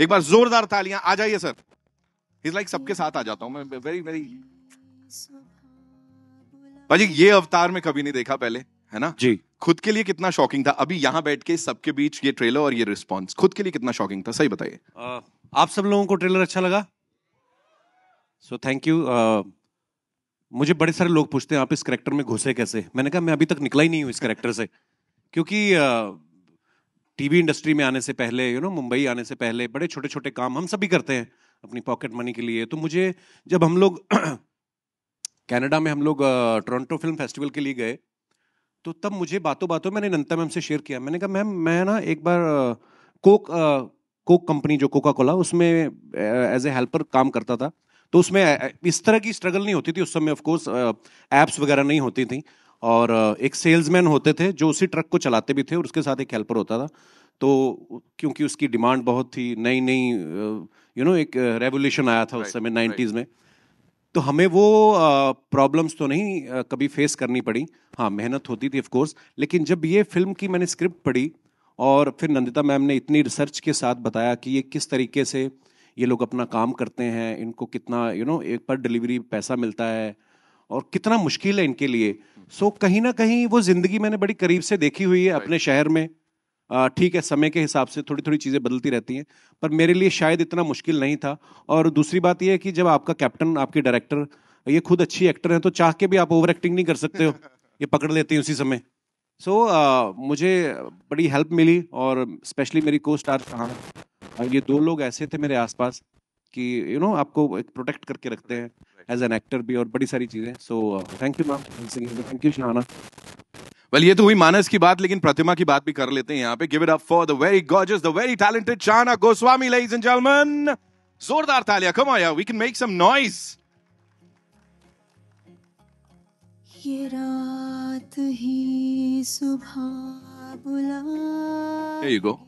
एक बार जोरदार तालियाँ आ जाइए सर। इज़ लाइक सबके साथ आ जाता हूँ मैं वेरी वेरी भाजी ये अवतार में कभी नहीं देखा पहले है ना? जी। खुद के लिए कितना शॉकिंग था। अभी यहाँ बैठ के सबके बीच ये ट्रेलर और ये रिस्पॉन्स खुद के लिए कितना शॉकिंग था सही बताइए। आप सब लोगों को ट्रेलर अच्छा लगा? सो थैंक यू मुझे बड़े सारे लोग पूछते हैं आप इस करेक्टर में घुसे कैसे? मैंने कहा मैं अभी तक निकला ही नहीं हूँ इस करेक्टर से। क्योंकि टीवी इंडस्ट्री में आने से पहले यू नो मुंबई आने से पहले बड़े छोटे छोटे काम हम सभी करते हैं अपनी पॉकेट मनी के लिए। तो मुझे जब हम लोग कनाडा में हम लोग टोरंटो फ़िल्म फेस्टिवल के लिए गए तो तब मुझे बातों बातों मैंने नंता मैम से शेयर किया। मैंने कहा, मैम, मैं ना एक बार कोक कोक कंपनी जो कोका कोला उसमें एज ए हेल्पर काम करता था। तो उसमें इस तरह की स्ट्रगल नहीं होती थी उस समय ऑफ़ कोर्स एप्स वगैरह नहीं होती थी। और एक सेल्समैन होते थे जो उसी ट्रक को चलाते भी थे और उसके साथ एक हेल्पर होता था। तो क्योंकि उसकी डिमांड बहुत थी नई नई यू नो एक रेवोल्यूशन आया था right, उस Right, समय right. नाइन्टीज में। तो हमें वो प्रॉब्लम्स तो नहीं कभी फेस करनी पड़ी। हाँ मेहनत होती थी ऑफकोर्स लेकिन जब ये फ़िल्म की मैंने स्क्रिप्ट पढ़ी और फिर नंदिता मैम ने इतनी रिसर्च के साथ बताया कि ये किस तरीके से ये लोग अपना काम करते हैं इनको कितना यू नो एक पर डिलीवरी पैसा मिलता है और कितना मुश्किल है इनके लिए। सो so, कहीं ना कहीं वो ज़िंदगी मैंने बड़ी करीब से देखी हुई है अपने शहर में। ठीक है समय के हिसाब से थोड़ी थोड़ी चीज़ें बदलती रहती हैं पर मेरे लिए शायद इतना मुश्किल नहीं था। और दूसरी बात यह है कि जब आपका कैप्टन आपके डायरेक्टर ये खुद अच्छी एक्टर हैं तो चाह के भी आप ओवर एक्टिंग नहीं कर सकते हो। ये पकड़ लेते हैं उसी समय। सो so, uh, मुझे बड़ी हेल्प मिली और स्पेशली मेरी को स्टार कहाँ ये दो लोग ऐसे थे मेरे आसपास कि यू you नो know, आपको एक प्रोटेक्ट करके रखते हैं एज एन एक्टर भी और बड़ी सारी चीज़ें। So thank you ma'am thank you Shahana well ये तो हुई मानस की बात लेकिन प्रतिमा की बात भी कर लेते हैं यहाँ पे give it up for the very gorgeous the very talented Shahana Goswami ladies and gentlemen जोरदार तालियाँ कम यार we can make some noise ये रात ही सुबह बुला There you go.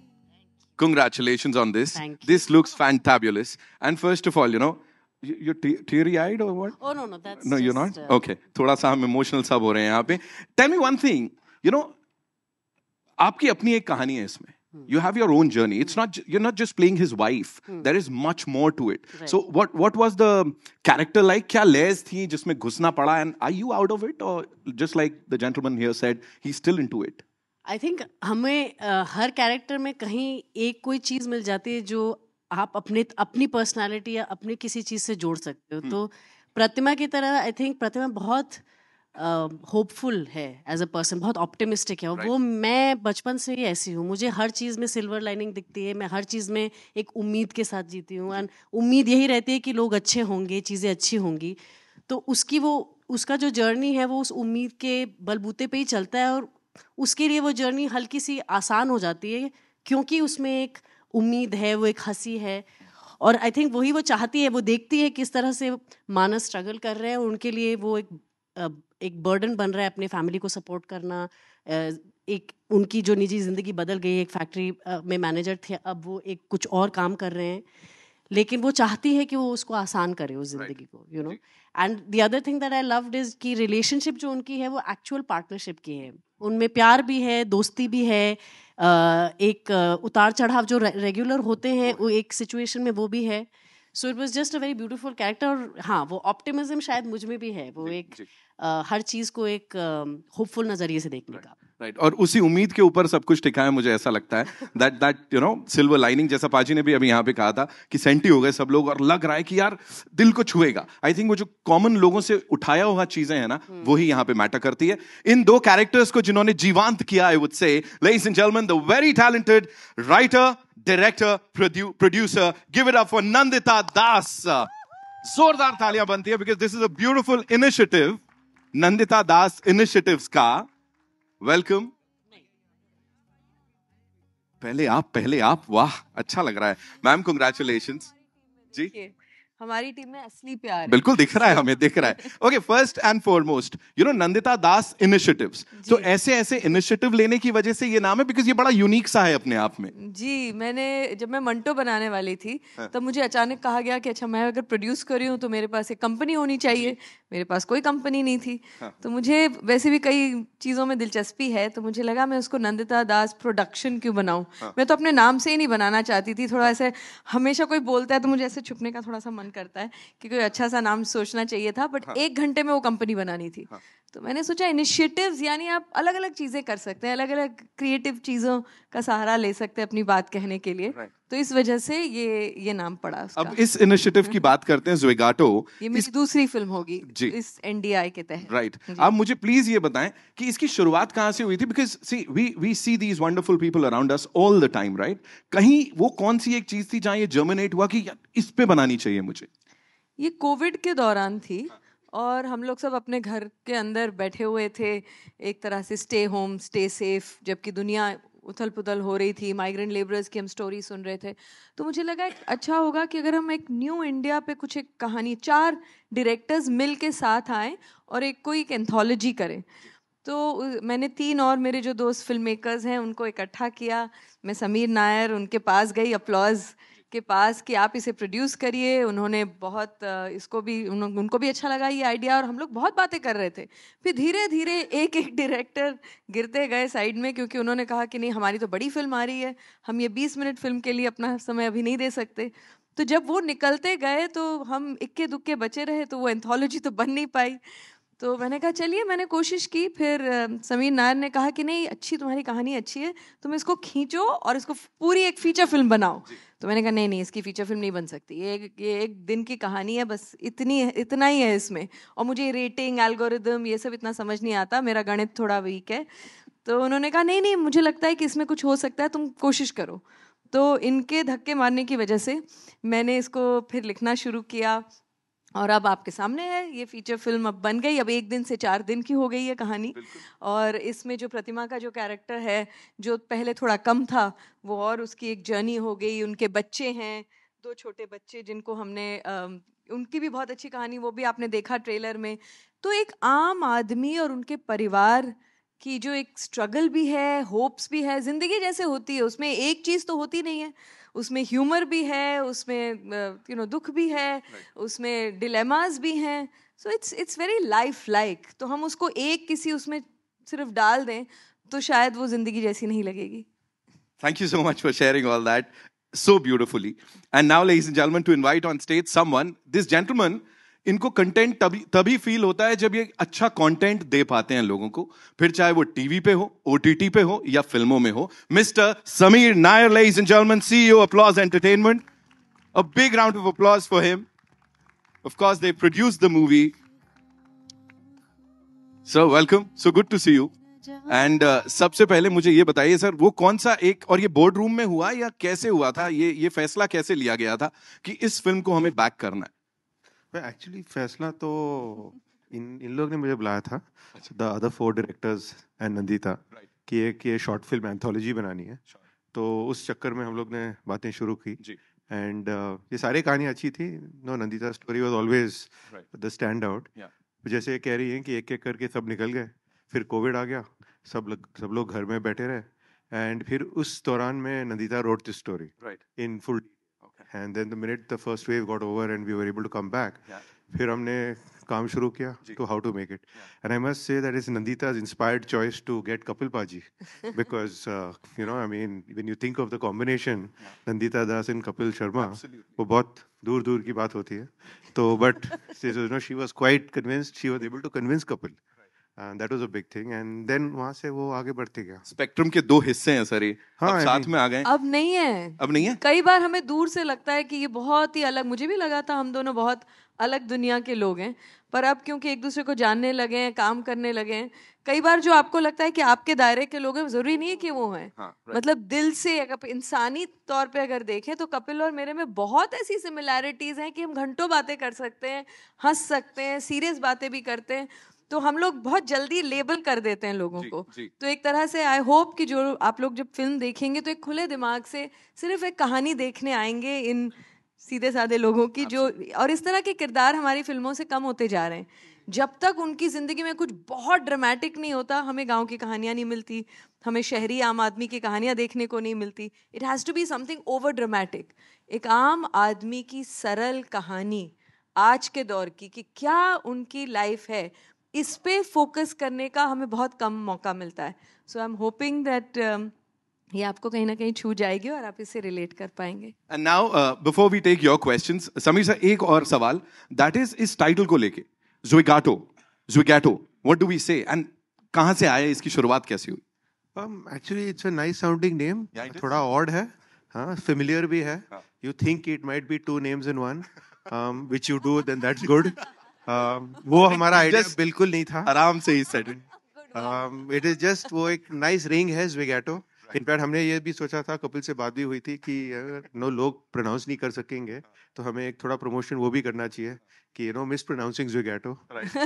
Congratulations on this. This looks fantabulous. And first of all, you know, you teary eyed और what oh no no that's not okay थोड़ा सा हम इमोशनल सब हो रहे हैं पे। Tell me one thing no आपकी अपनी एक कहानी है इसमें। You have your own journey it's not you not just playing his wife there is much more to it so what what was the character like क्या लेस थी जिसमें घुसना पड़ा? And I you out of it और just like the gentleman here said he still in it I think हमें uh, हर character में कहीं एक कोई चीज़ मिल जाती है जो आप अपने अपनी पर्सनालिटी या अपनी किसी चीज़ से जोड़ सकते हो। तो प्रतिमा की तरह आई थिंक प्रतिमा बहुत होपफुल है एज अ पर्सन बहुत ऑप्टिमिस्टिक है। और वो मैं बचपन से ही ऐसी हूँ। मुझे हर चीज़ में सिल्वर लाइनिंग दिखती है। मैं हर चीज़ में एक उम्मीद के साथ जीती हूँ। एंड उम्मीद यही रहती है कि लोग अच्छे होंगे चीज़ें अच्छी होंगी। तो उसकी वो उसका जो जर्नी है वो उस उम्मीद के बलबूते पे ही चलता है और उसके लिए वो जर्नी हल्की सी आसान हो जाती है। क्योंकि उसमें एक उम्मीद है वो एक हँसी है। और आई थिंक वही वो चाहती है वो देखती है किस तरह से मानस स्ट्रगल कर रहे हैं और उनके लिए वो एक एक बर्डन बन रहा है अपने फैमिली को सपोर्ट करना। एक उनकी जो निजी ज़िंदगी बदल गई एक फैक्ट्री में मैनेजर थे अब वो एक कुछ और काम कर रहे हैं। लेकिन वो चाहती है कि वो उसको आसान करे उस ज़िंदगी को you know and the other thing that I loved is कि रिलेशनशिप जो उनकी है वो एक्चुअल पार्टनरशिप की है। उनमें प्यार भी है दोस्ती भी है एक उतार चढ़ाव जो रेगुलर होते हैं वो एक सिचुएशन में वो भी है। So it was just a very beautiful character और हाँ वो ऑप्टिमिज्म शायद मुझमें भी है। वो एक हर चीज़ को एक होपफुल नज़रिए से देखने का। राइट और उसी उम्मीद के ऊपर सब कुछ टिका है मुझे ऐसा लगता है. That that you know silver lining जैसा पाजी ने भी अभी यहाँ पे कहा था कि सेंटी हो गए सब लोग और लग रहा है कि यार दिल को छुएगा. आई थिंक वो जो कॉमन लोगों से उठाया हुआ चीज़ें हैं ना वही यहाँ पे मैटर करती है. इन दो कैरेक्टर्स को जिन्होंने जीवांत किया I would say ladies and gentlemen the very talented writer director producer give it up for Nandita Das जोरदार तालियाँ बनती है because this is a beautiful initiative Nandita Das initiatives का वेलकम पहले आप पहले आप। वाह अच्छा लग रहा है। मैम कंग्रेचुलेशन जी। हमारी टीम में असली प्यार है। बिल्कुल दिख रहा है हमें दिख रहा है। Okay first and foremost you know Nandita Das initiatives तो ऐसे ऐसे इनिशिएटिव लेने की वजह से ये नाम है बिकॉज़ ये बड़ा यूनिक सा है अपने आप में। जी मैंने जब मैं मंटो बनाने वाली थी तब मुझे अचानक कहा गया कि अच्छा मैं अगर प्रोड्यूस कर रही हूँ तो मेरे पास एक कंपनी होनी चाहिए। मेरे पास कोई कंपनी नहीं थी। तो मुझे वैसे भी कई चीज़ों में दिलचस्पी है तो मुझे लगा मैं उसको नंदिता दास प्रोडक्शन क्यों बनाऊँ? मैं तो अपने नाम से ही नहीं बनाना चाहती थी थोड़ा ऐसे हमेशा कोई बोलता है तो मुझे ऐसे छुपने का थोड़ा सा मन करता है कि कोई अच्छा सा नाम सोचना चाहिए था बट हाँ. एक घंटे में वो कंपनी बनानी थी तो मैंने सोचा इनिशिएटिव्स यानी आप अलग अलग चीज़ें कर सकते हैं अलग अलग क्रिएटिव चीज़ों का सहारा ले सकते हैं अपनी बात कहने के लिए। Right. तो इस वजह से ये ये नाम पड़ा उसका। अब इस इनिशिएटिव की बात करते हैं जुएगाटो ये मेरी दूसरी फ़िल्म होगी जी। इस एनडीआई के तहत। Right right. आप मुझे प्लीज़ ये बताएँ कि इसकी शुरुआत कहाँ से हुई थी? Because see we we see these wonderful people around us all the time right कहीं वो कौन सी एक चीज़ थी जहाँ ये जर्मिनेट हुआ कि इस पे बनानी चाहिए मुझे? ये कोविड के दौरान थी। और हम लोग सब अपने घर के अंदर बैठे हुए थे। एक तरह से स्टे होम स्टे सेफ़ जबकि दुनिया उथल पुथल हो रही थी। माइग्रेंट लेबरर्स की हम स्टोरी सुन रहे थे। तो मुझे लगा एक अच्छा होगा कि अगर हम एक न्यू इंडिया पे कुछ एक कहानी, चार डायरेक्टर्स मिल के साथ आएँ और एक कोई एक एंथोलॉजी करें। तो मैंने तीन और मेरे जो दोस्त फ़िल्म मेकर्स हैं, उनको इकट्ठा किया। मैं समीर नायर, उनके पास गई अपलॉज के पास कि आप इसे प्रोड्यूस करिए। उन्होंने बहुत इसको भी उन, उनको भी अच्छा लगा ये आइडिया और हम लोग बहुत बातें कर रहे थे। फिर धीरे धीरे एक एक डायरेक्टर गिरते गए साइड में क्योंकि उन्होंने कहा कि नहीं हमारी तो बड़ी फ़िल्म आ रही है। हम ये 20 मिनट फ़िल्म के लिए अपना समय अभी नहीं दे सकते। तो जब वो निकलते गए तो हम इक्के दुक्के बचे रहे तो वो एंथोलॉजी तो बन नहीं पाई। तो मैंने कहा चलिए मैंने कोशिश की। फिर समीर नायर ने कहा कि नहीं अच्छी तुम्हारी कहानी अच्छी है। तुम इसको खींचो और इसको पूरी एक फीचर फ़िल्म बनाओ। तो मैंने कहा, नहीं नहीं, इसकी फीचर फ़िल्म नहीं बन सकती। ये एक ये एक दिन की कहानी है, बस इतनी, इतना ही है इसमें। और मुझे रेटिंग एल्गोरिदम ये सब इतना समझ नहीं आता। मेरा गणित थोड़ा वीक है। तो उन्होंने कहा, नहीं नहीं, मुझे लगता है कि इसमें कुछ हो सकता है, तुम कोशिश करो। तो इनके धक्के मारने की वजह से मैंने इसको फिर लिखना शुरू किया। और अब आपके सामने है ये फीचर फ़िल्म अब बन गई अब एक दिन से चार दिन की हो गई है कहानी। और इसमें जो प्रतिमा का जो कैरेक्टर है जो पहले थोड़ा कम था वो और उसकी एक जर्नी हो गई उनके बच्चे हैं दो छोटे बच्चे जिनको हमने अम, उनकी भी बहुत अच्छी कहानी वो भी आपने देखा ट्रेलर में। तो एक आम आदमी और उनके परिवार की जो एक स्ट्रगल भी है होप्स भी है ज़िंदगी जैसे होती है उसमें एक चीज़ तो होती नहीं है। उसमें ह्यूमर भी है उसमें यू नो दुख भी है उसमें डिलेमास भी हैं। So it's it's very life like तो हम उसको एक किसी उसमें सिर्फ़ डाल दें तो शायद वो ज़िंदगी जैसी नहीं लगेगी। Thank you so much for sharing all that so beautifully and now ladies to invite on stage summon this gentleman इनको कंटेंट तभी तभी फील होता है जब ये अच्छा कंटेंट दे पाते हैं लोगों को। फिर चाहे वो टीवी पे हो ओटीटी पे हो या फ़िल्मों में हो। Mister Sameer Nair ladies and gentlemen CEO Applause Entertainment a big round of applause for him of course they produce the movie so welcome so good to see you and सबसे पहले मुझे ये बताइए सर वो कौन सा एक, और ये बोर्ड रूम में हुआ या कैसे हुआ था? ये ये फैसला कैसे लिया गया था कि इस फ़िल्म को हमें बैक करना है? एक्चुअली फैसला तो इन इन लोग ने मुझे बुलाया था। The other four directors and Nandita कि एक ये शॉर्ट फ़िल्म एंथोलॉजी बनानी है। तो उस चक्कर में हम लोग ने बातें शुरू की। एंड ये सारी कहानी अच्छी थी। No Nandita story was always the stand out जैसे ये कह रही हैं कि एक एक करके सब निकल गए। फिर कोविड आ गया। सब लोग सब लोग घर में बैठे रहे। एंड फिर उस दौरान में Nandita wrote this story right in full and then the minute the first wave got over and we were able to come back Yeah. फिर हमने काम शुरू किया to how to make it and I must say that it's Nandita's inspired choice to get Kapil Paji because uh, you know I mean when you think of the combination Nandita Das and Kapil Sharma वो बहुत दूर दूर की बात होती है तो but you know she was quite convinced she was able to convince That was a big thing. And then वहाँ से वो आगे बढ़ते गया। स्पेक्ट्रम के दो हिस्से हैं सर ये हाँ, अब साथ में आ गए। अब नहीं है। अब नहीं है? कई बार हमें दूर से लगता है कि ये बहुत ही अलग मुझे भी लगा था हम दोनों बहुत अलग दुनिया के लोग हैं पर अब क्योंकि एक दूसरे को जानने लगे हैं काम करने लगे हैं कई बार जो आपको लगता है कि आपके दायरे के लोग हैं ज़रूरी नहीं है कि वो हैं। हाँ, मतलब दिल से अगर इंसानी तौर पे अगर देखें तो कपिल और मेरे में बहुत ऐसी सिमिलैरिटीज हैं कि हम घंटों बातें कर सकते हैं हंस सकते हैं सीरियस बातें भी करते हैं तो हम लोग बहुत जल्दी लेबल कर देते हैं लोगों जी, को। जी। तो एक तरह से आई होप कि जो आप लोग जब फ़िल्म देखेंगे तो एक खुले दिमाग से सिर्फ़ एक कहानी देखने आएँगे इन सीधे साधे लोगों की जो और इस तरह के किरदार हमारी फ़िल्मों से कम होते जा रहे हैं। जब तक उनकी ज़िंदगी में कुछ बहुत ड्रामेटिक नहीं होता हमें गाँव की कहानियाँ नहीं मिलती हमें शहरी आम आदमी की कहानियाँ देखने को नहीं मिलती। It has to be something over dramatic एक आम आदमी की सरल कहानी आज के दौर की कि क्या उनकी लाइफ है इस पे फोकस करने का हमें बहुत कम मौका मिलता है so I am hoping that ये आपको कहीं ना कहीं छू जाएगी और आप इससे रिलेट कर पाएँगे and now before we take your questions Sameer sir एक और सवाल दैट इज़ इस टाइटल को लेके Zwigato Zwigato what do we say and कहाँ से आया इसकी शुरुआत कैसे हुई actually, it's a nice sounding name. Yeah, it is. थोड़ा odd है, हाँ, familiar भी है. You think it might be two names in one, um, which you do, then that's good. Um, वो हमारा आइडिया बिल्कुल नहीं था. आराम से ही set Um, it is just वो एक nice ring है. In fact, हमने ये भी सोचा था कपिल से बात भी हुई थी कि नो लोग प्रोनाउंस नहीं कर सकेंगे तो हमें एक थोड़ा प्रमोशन वो भी करना चाहिए कि you know mispronouncing Zwigato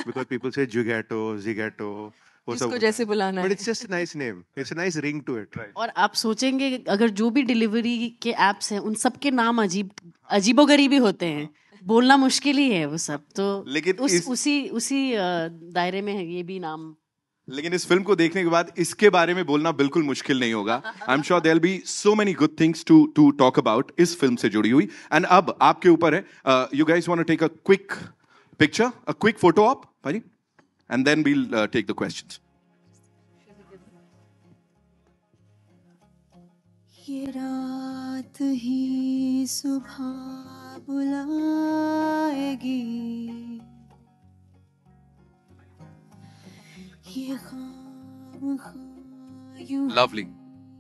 because people say Zigato वो जिसको जैसे बुलाना बट है। It's just nice name it's a nice ring to it और आप सोचेंगे अगर जो भी डिलीवरी के एप्स हैं उन सब के नाम अजीब अजीबोगरीबी होते हैं। बोलना मुश्किल ही है वो सब। तो लेकिन उस इस- उसी उसी दायरे में है ये भी नाम। लेकिन इस फ़िल्म को देखने के बाद इसके बारे में बोलना बिल्कुल मुश्किल नहीं होगा। I am sure there be so many good things to to talk about इस फ़िल्म से जुड़ी हुई। एंड अब आपके ऊपर है you guys want to take a quick picture a quick photo op भाई? And then we'll take the questions ये रात ही सुबह बुलाएगी ये खाम खां यूं Lovely.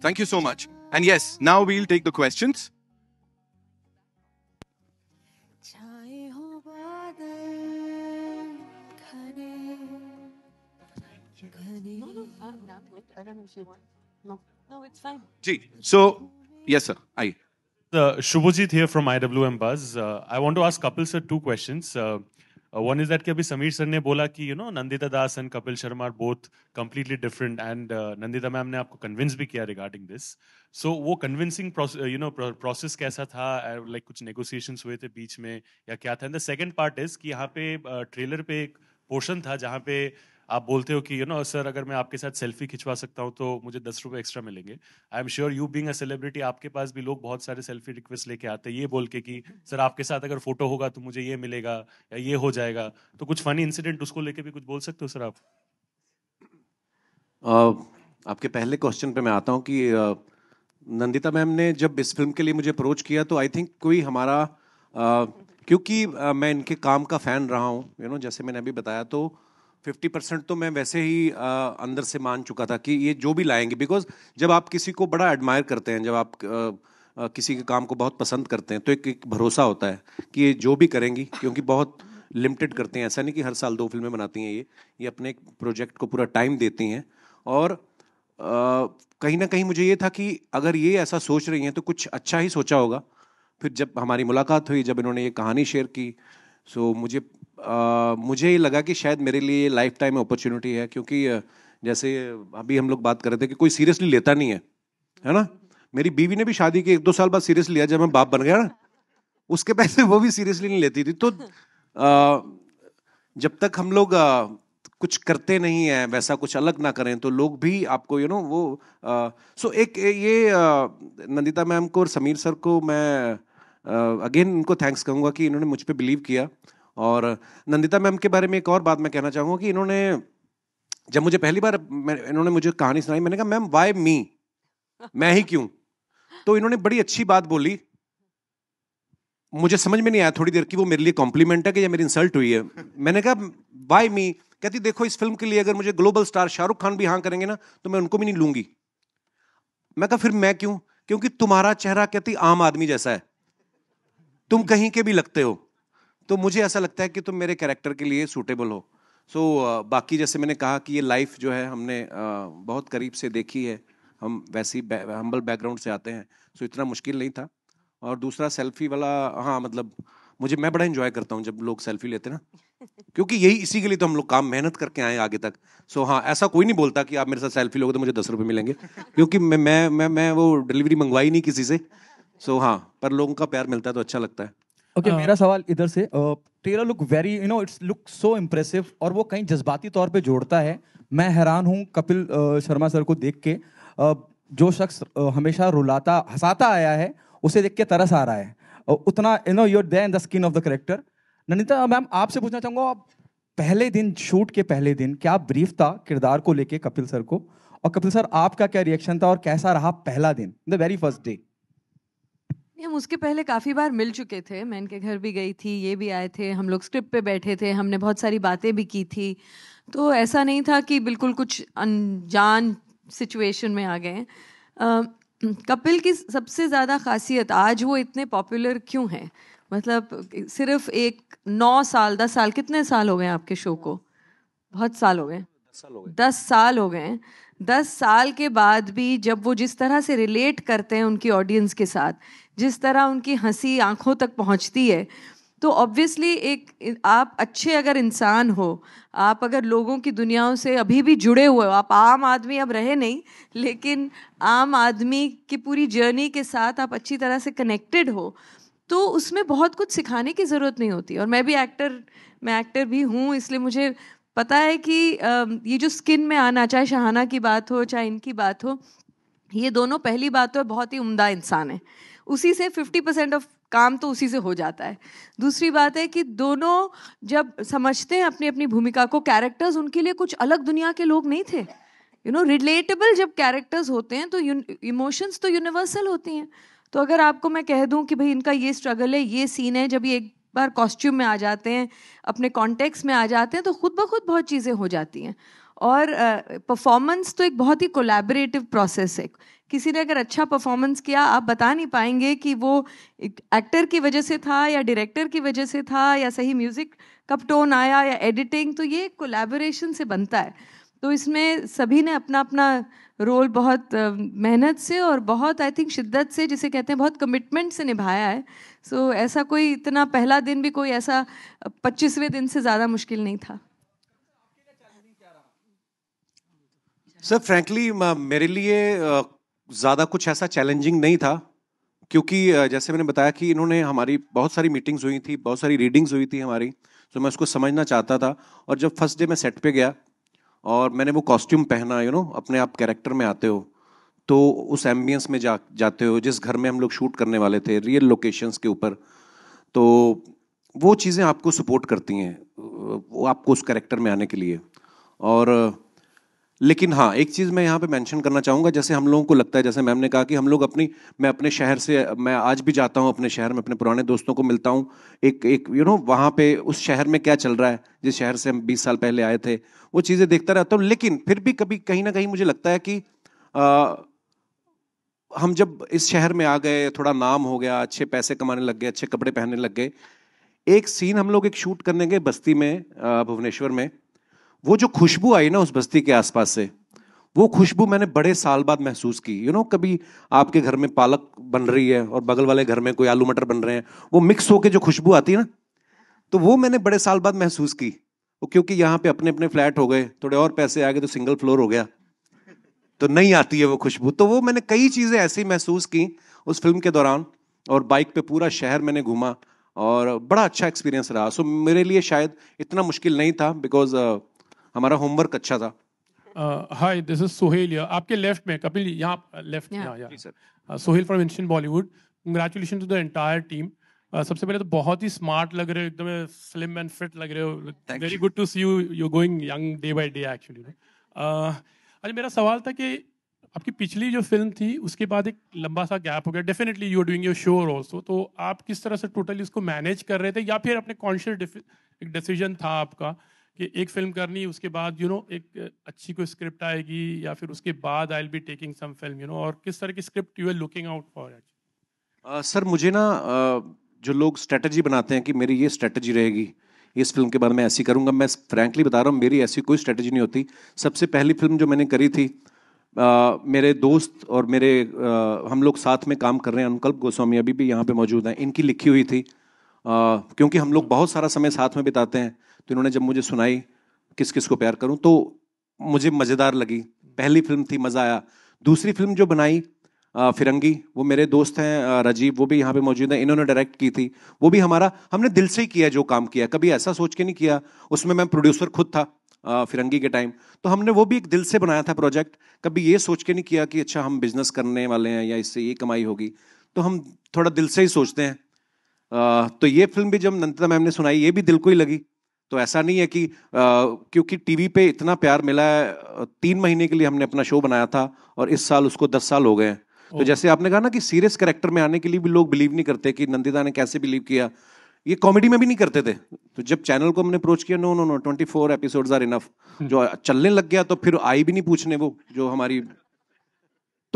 Thank you so much. And yes, now we'll take the questions. छाए हो बादल घने घने No, it's fine. Ji. So, yes, sir. I. Uh, Shubhajit here from IWM Buzz. Uh, I want to ask Kapil sir two questions. Uh, uh, one is that अभी Sameer sir ने बोला कि you know Nandita Das and Kapil Sharma completely different and uh, Nandita ma'am ने आपको convince भी किया regarding this. So वो uh, you know pro- process कैसा था uh, like कुछ negotiations हुए थे बीच में या क्या था? And the second part is कि यहाँ पे uh, trailer पे एक पोर्शन था जहाँ पे आप बोलते हो कि यू नो सर अगर मैं आपके साथ सेल्फी खिंचवा सकता हूँ तो मुझे दस रुपए एक्स्ट्रा मिलेंगे. I am sure you being a celebrity आपके पास भी लोग बहुत सारे सेल्फी रिक्वेस्ट लेके आते हैं ये बोल के कि सर आपके साथ अगर फ़ोटो होगा तो मुझे ये मिलेगा या ये हो जाएगा। तो कुछ फनी इंसिडेंट उसको लेके भी कुछ बोल सकते हो सर आप? अ, आपके पहले क्वेश्चन पे मैं आता हूँ कि अ, नंदिता मैम ने जब इस फ़िल्म के लिए मुझे अप्रोच किया तो आई थिंक कोई हमारा अ, क्योंकि मैं इनके काम का फ़ैन रहा हूँ यू नो जैसे मैंने अभी बताया तो 50 परसेंट तो मैं वैसे ही अ, अंदर से मान चुका था कि ये जो भी लाएँगे बिकॉज़ जब आप किसी को बड़ा एडमायर करते हैं जब आप अ, अ, किसी के काम को बहुत पसंद करते हैं तो एक, एक भरोसा होता है कि ये जो भी करेंगी क्योंकि बहुत लिमिटेड करते हैं। ऐसा नहीं कि हर साल दो फ़िल्में बनाती हैं ये ये अपने प्रोजेक्ट को पूरा टाइम देती हैं। और कहीं ना कहीं मुझे ये था कि अगर ये ऐसा सोच रही हैं तो कुछ अच्छा ही सोचा होगा। फिर जब हमारी मुलाकात हुई जब इन्होंने ये कहानी शेयर की सो मुझे मुझे ये लगा कि शायद मेरे लिए लाइफ टाइम अपॉर्चुनिटी है क्योंकि जैसे अभी हम लोग बात कर रहे थे कि कोई सीरियसली लेता नहीं है है ना? मेरी बीवी ने भी शादी की एक दो साल बाद सीरियस लिया जब मैं बाप बन गया ना? उसके पैसे वो भी सीरियसली नहीं लेती थी। तो अ, जब तक हम लोग अ, कुछ करते नहीं है वैसा कुछ अलग ना करें तो लोग भी आपको यू नो वो सो एक ये अ, नंदिता मैम को और समीर सर को मैं अगेन इनको थैंक्स कहूँगा कि इन्होंने मुझ पर बिलीव किया। और नंदिता मैम के बारे में एक और बात मैं कहना चाहूँगा कि इन्होंने, जब मुझे पहली बार इन्होंने मुझे कहानी सुनाई, मैंने कहा, मैम वाई मी मैं ही क्यों? तो इन्होंने बड़ी अच्छी बात बोली। मुझे समझ में नहीं आया थोड़ी देर की वो मेरे लिए कॉम्प्लीमेंट है कि या मेरी इंसल्ट हुई है। मैंने कहा वाई मी कहती, देखो, इस फ़िल्म के लिए अगर मुझे ग्लोबल स्टार शाहरुख खान भी हाँ करेंगे ना तो मैं उनको भी नहीं लूँगी। मैं कहा, फिर मैं क्यों? क्योंकि तुम्हारा चेहरा कहती आम आदमी जैसा है। तुम कहीं के भी लगते हो। तो मुझे ऐसा लगता है कि तुम मेरे कैरेक्टर के लिए सूटेबल हो। सो so, बाकी जैसे मैंने कहा कि ये लाइफ जो है हमने uh, बहुत करीब से देखी है। हम वैसी हम्बल बैकग्राउंड से आते हैं सो so, इतना मुश्किल नहीं था। और दूसरा सेल्फी वाला हाँ मतलब मुझे मैं बड़ा इन्जॉय करता हूँ जब लोग सेल्फी लेते ना। क्योंकि यही इसी के लिए तो हम लोग काम मेहनत करके आए आगे तक। सो so, हाँ ऐसा कोई नहीं बोलता कि आप मेरे साथ सेल्फी लोगे तो मुझे दस रुपये मिलेंगे। क्योंकि मैं मैं मैं मैं वो डिलीवरी मंगवाई नहीं किसी से सो। So, हाँ पर लोगों का प्यार मिलता है तो अच्छा लगता है। ओके हाँ। मेरा सवाल इधर से trailer look very you know it's look so impressive और वो कहीं जज्बाती तौर पे जोड़ता है। मैं हैरान हूँ कपिल अ, शर्मा सर को देख के। अ, जो शख्स अ, हमेशा रुलाता हंसाता आया है उसे देख के तरस आ रहा है। अ, उतना you know you're there in the skin of the character Nandita ma'am आपसे पूछना चाहूँगा आप पहले दिन शूट के पहले दिन क्या ब्रीफ था किरदार को लेके कपिल सर को? और कपिल सर आपका क्या रिएक्शन था और कैसा रहा पहला दिन द वेरी फ़र्स्ट डे नहीं, हम उसके पहले काफ़ी बार मिल चुके थे। मैं इनके घर भी गई थी ये भी आए थे हम लोग स्क्रिप्ट पे बैठे थे हमने बहुत सारी बातें भी की थी। तो ऐसा नहीं था कि बिल्कुल कुछ अनजान सिचुएशन में आ गए। कपिल की सबसे ज़्यादा खासियत आज वो इतने पॉपुलर क्यों हैं? मतलब सिर्फ़ एक नौ साल दस साल कितने साल हो गए आपके शो को? बहुत साल हो गए। दस साल हो गए। दस साल के बाद भी जब वो जिस तरह से रिलेट करते हैं उनकी ऑडियंस के साथ जिस तरह उनकी हँसी आँखों तक पहुँचती है तो ऑब्वियसली एक आप अच्छे अगर इंसान हो, आप अगर लोगों की दुनियाओं से अभी भी जुड़े हुए हो, आप आम आदमी अब रहे नहीं, लेकिन आम आदमी की पूरी जर्नी के साथ आप अच्छी तरह से कनेक्टेड हो तो उसमें बहुत कुछ सिखाने की ज़रूरत नहीं होती। और मैं भी एक्टर मैं एक्टर भी हूँ, इसलिए मुझे पता है कि ये जो स्किन में आना, चाहे शहाना की बात हो, चाहे इनकी बात हो, ये दोनों पहली बात तो बहुत ही उम्दा इंसान है। उसी से फिफ्टी परसेंट ऑफ़ काम तो उसी से हो जाता है। दूसरी बात है कि दोनों जब समझते हैं अपनी अपनी भूमिका को कैरेक्टर्स उनके लिए कुछ अलग दुनिया के लोग नहीं थे। यू नो रिलेटेबल जब कैरेक्टर्स होते हैं तो इमोशंस तो यूनिवर्सल होती हैं। तो अगर आपको मैं कह दूँ कि भाई इनका ये स्ट्रगल है ये सीन है जब ये एक बार कॉस्ट्यूम में आ जाते हैं अपने कॉन्टेक्स में आ जाते हैं तो खुद ब खुद बहुत चीज़ें हो जाती हैं। और परफॉर्मेंस uh, तो एक बहुत ही कोलैबोरेटिव प्रोसेस है। किसी ने अगर अच्छा परफॉर्मेंस किया आप बता नहीं पाएँगे कि वो एक्टर की वजह से था या डायरेक्टर की वजह से था या सही म्यूज़िक कब टोन आया या एडिटिंग तो ये कोलैबोरेशन से बनता है। तो इसमें सभी ने अपना अपना रोल बहुत मेहनत से और बहुत आई थिंक शिद्दत से जिसे कहते हैं बहुत कमिटमेंट से निभाया है। सो so, ऐसा कोई इतना पहला दिन भी कोई ऐसा पच्चीसवें दिन से ज़्यादा मुश्किल नहीं था। सर फ्रैंकली मेरे लिए ज़्यादा कुछ ऐसा चैलेंजिंग नहीं था, क्योंकि जैसे मैंने बताया कि इन्होंने हमारी बहुत सारी मीटिंग्स हुई थी, बहुत सारी रीडिंग्स हुई थी हमारी तो मैं उसको समझना चाहता था। और जब फ़र्स्ट डे मैं सेट पे गया और मैंने वो कॉस्ट्यूम पहना यू नो अपने आप कैरेक्टर में आते हो तो उस एम्बियंस में जा, जाते हो, जिस घर में हम लोग शूट करने वाले थे रियल लोकेशंस के ऊपर तो वो चीज़ें आपको सपोर्ट करती हैं वो आपको उस कैरेक्टर में आने के लिए। और लेकिन हाँ एक चीज़ मैं यहाँ पे मेंशन करना चाहूँगा जैसे हम लोगों को लगता है जैसे मैम ने कहा कि हम लोग अपनी मैं अपने शहर से मैं आज भी जाता हूँ अपने शहर में अपने पुराने दोस्तों को मिलता हूँ। एक एक यू नो वहाँ पे उस शहर में क्या चल रहा है जिस शहर से हम बीस साल पहले आए थे वो चीज़ें देखता रहता हूँ। लेकिन फिर भी कभी कहीं ना कहीं मुझे लगता है कि आ, हम जब इस शहर में आ गए थोड़ा नाम हो गया अच्छे पैसे कमाने लग गए अच्छे कपड़े पहनने लग गए एक सीन हम लोग एक शूट करने गए बस्ती में भुवनेश्वर में। वो जो खुशबू आई ना उस बस्ती के आसपास से वो खुशबू मैंने बड़े साल बाद महसूस की। यू you नो know, कभी आपके घर में पालक बन रही है और बगल वाले घर में कोई आलू मटर बन रहे हैं वो मिक्स होके जो खुशबू आती है ना तो वो मैंने बड़े साल बाद महसूस की। वो क्योंकि यहाँ पे अपने अपने फ्लैट हो गए थोड़े और पैसे आ गए तो सिंगल फ्लोर हो गया तो नहीं आती है वो खुशबू। तो वो मैंने कई चीज़ें ऐसी महसूस की उस फ़िल्म के दौरान और बाइक पे पूरा शहर मैंने घूमा और बड़ा अच्छा एक्सपीरियंस रहा। सो मेरे लिए शायद इतना मुश्किल नहीं था बिकॉज़ हमारा होमवर्क अच्छा था। Hi this is Sohail. आपके लेफ़्ट में कपिल यहाँ लेफ़्ट Yeah. यहाँ Sohail from Indian Bollywood congratulation to the entire team सबसे पहले तो बहुत ही स्मार्ट लग रहे हो एकदम स्लिम एंड फिट लग रहे हो। Very good to see you you going young day by day actually अच्छा मेरा सवाल था कि आपकी पिछली जो फ़िल्म थी उसके बाद एक लंबा सा गैप हो गया। Definitely you are doing your show also तो आप किस तरह से टोटली इसको मैनेज कर रहे थे? या फिर अपने कॉन्शियस एक डिसीज़न था आपका? कि एक फ़िल्म करनी उसके बाद यू नो एक अच्छी कोई स्क्रिप्ट आएगी या फिर उसके बाद I will be taking some film you know और किस तरह की script you are looking out for sir मुझे ना जो लोग स्ट्रेटजी बनाते हैं कि मेरी ये स्ट्रेटजी रहेगी इस फ़िल्म के बाद मैं ऐसी करूँगा मैं फ्रैंकली बता रहा हूँ मेरी ऐसी कोई स्ट्रेटजी नहीं होती। सबसे पहली फ़िल्म जो मैंने करी थी अ, मेरे दोस्त और मेरे अ, हम लोग साथ में काम कर रहे हैं अनुकल्प गोस्वामी अभी भी यहाँ पे मौजूद हैं इनकी लिखी हुई थी। क्योंकि हम लोग बहुत सारा समय साथ में बिताते हैं तो इन्होंने जब मुझे सुनाई किस किस को प्यार करूँ तो मुझे मज़ेदार लगी। पहली फ़िल्म थी, मज़ा आया। दूसरी फ़िल्म जो बनाई फिरंगी, वो मेरे दोस्त हैं राजीव, वो भी यहाँ पे मौजूद हैं, इन्होंने डायरेक्ट की थी। वो भी हमारा, हमने दिल से ही किया जो काम किया, कभी ऐसा सोच के नहीं किया, उसमें मैं प्रोड्यूसर खुद था फिरंगी के टाइम तो हमने वो भी एक दिल से बनाया था प्रोजेक्ट कभी ये सोच के नहीं किया कि अच्छा हम बिज़नेस करने वाले हैं या इससे ये कमाई होगी। तो हम थोड़ा दिल से ही सोचते हैं तो ये फ़िल्म भी जब नंदिता मैम ने सुनाई ये भी दिल को ही लगी। तो ऐसा नहीं है कि क्योंकि टीवी पे इतना प्यार मिला है तीन महीने के लिए हमने अपना शो बनाया था और इस साल उसको दस साल हो गए हैं। तो जैसे आपने कहा ना कि सीरियस कैरेक्टर में आने के लिए भी लोग बिलीव नहीं करते कि नंदिता ने कैसे बिलीव किया। ये कॉमेडी में भी नहीं करते थे। तो जब चैनल को हमने अप्रोच किया no no no twenty four episode are enough. जो चलने लग गया तो फिर आई भी नहीं पूछने वो जो हमारी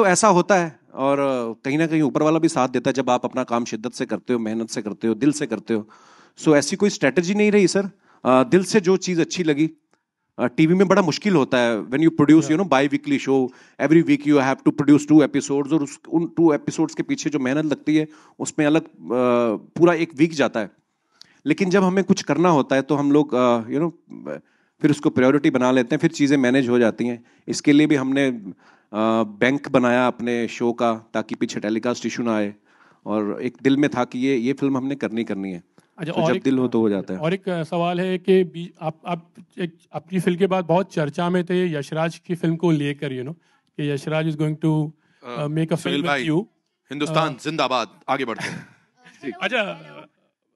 तो ऐसा होता है और कहीं ना कहीं ऊपर वाला भी साथ देता है जब आप अपना काम शिद्दत से करते हो मेहनत से करते हो दिल से करते हो। सो ऐसी कोई स्ट्रेटजी नहीं रही सर दिल से जो चीज़ अच्छी लगी। टीवी में बड़ा मुश्किल होता है। When you produce you know biweekly show every week you have to produce two episodes और उस उन टू एपिसोड्स के पीछे जो मेहनत लगती है उसमें अलग पूरा एक वीक जाता है। लेकिन जब हमें कुछ करना होता है तो हम लोग यू नो फिर उसको प्रायोरिटी बना लेते हैं फिर चीज़ें मैनेज हो जाती हैं। इसके लिए भी हमने बैंक बनाया अपने शो का ताकि पीछे टेलीकास्ट इशू ना आए। और एक दिल में था कि ये ये फ़िल्म हमने करनी करनी है। अच्छा तो और जब एक दिल हो तो हो जाता है। और एक सवाल है कि आप आप एक अपनी फ़िल्म के बाद बहुत चर्चा में थे यशराज की फ़िल्म को लेकर यू नो कि Yashraj is going to make a film with you Hindustan जिंदाबाद आगे बढ़ते हैं। अच्छा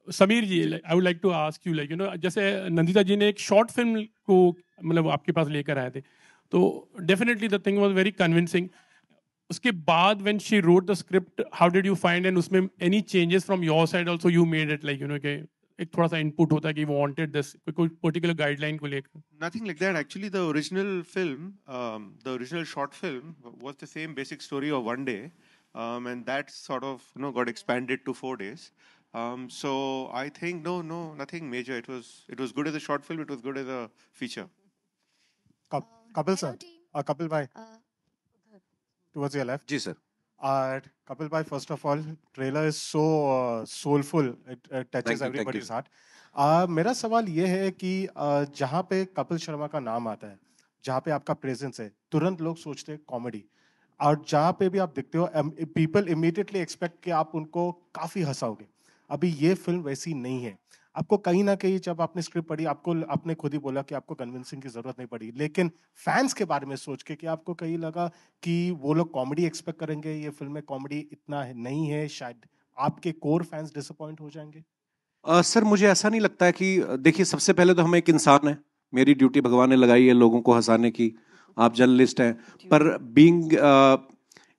Sameer ji I would like to ask you like you know जैसे नंदिता जी ने एक शॉर्ट फ़िल्म को मतलब आपके पास लेकर आए थे। तो definitely the thing was very convincing उसके बाद when she wrote the script how did you find and उसमें any changes from your side also you made it like you know कि एक थोड़ा सा इनपुट होता है कि वांटेड दिस कोई पर्टिकुलर गाइडलाइन को लेकर Nothing like that. Actually, the original film, um, the original short film, was the same basic story of one day, um, and that sort of you know got expanded to four days. Um, so I think no, no, nothing major. It was it was good as a short film. It was good as a feature. Kapil sir. Kapil भाई। Towards your left जी sir are Kapil भाई first of all trailer is so soulful it touches everybody's heart मेरा सवाल यह है कि uh, जहाँ पे कपिल शर्मा का नाम आता है जहाँ पे आपका प्रेजेंस है तुरंत लोग सोचते हैं कॉमेडी और जहाँ पे भी आप दिखते हो पीपल इमीडिएटली एक्सपेक्ट कि आप उनको काफ़ी हंसाओगे। अभी ये फ़िल्म वैसी नहीं है। आपको कहीं ना कहीं जब आपने स्क्रिप्ट पढ़ी आपको आपने खुद ही बोला कि आपको कन्विंसिंग की ज़रूरत नहीं पड़ी। लेकिन फैंस के बारे में सोच के कि आपको कहीं लगा कि वो लोग कॉमेडी एक्सपेक्ट करेंगे ये फ़िल्म में कॉमेडी इतना है, नहीं है शायद आपके कोर फैंस डिसअपॉइंट हो जाएँगे? अ, सर मुझे ऐसा नहीं लगता है कि देखिए सबसे पहले तो हम एक इंसान है। मेरी ड्यूटी भगवान ने लगाई है लोगों को हंसाने की। आप जर्नलिस्ट हैं। पर बीइंग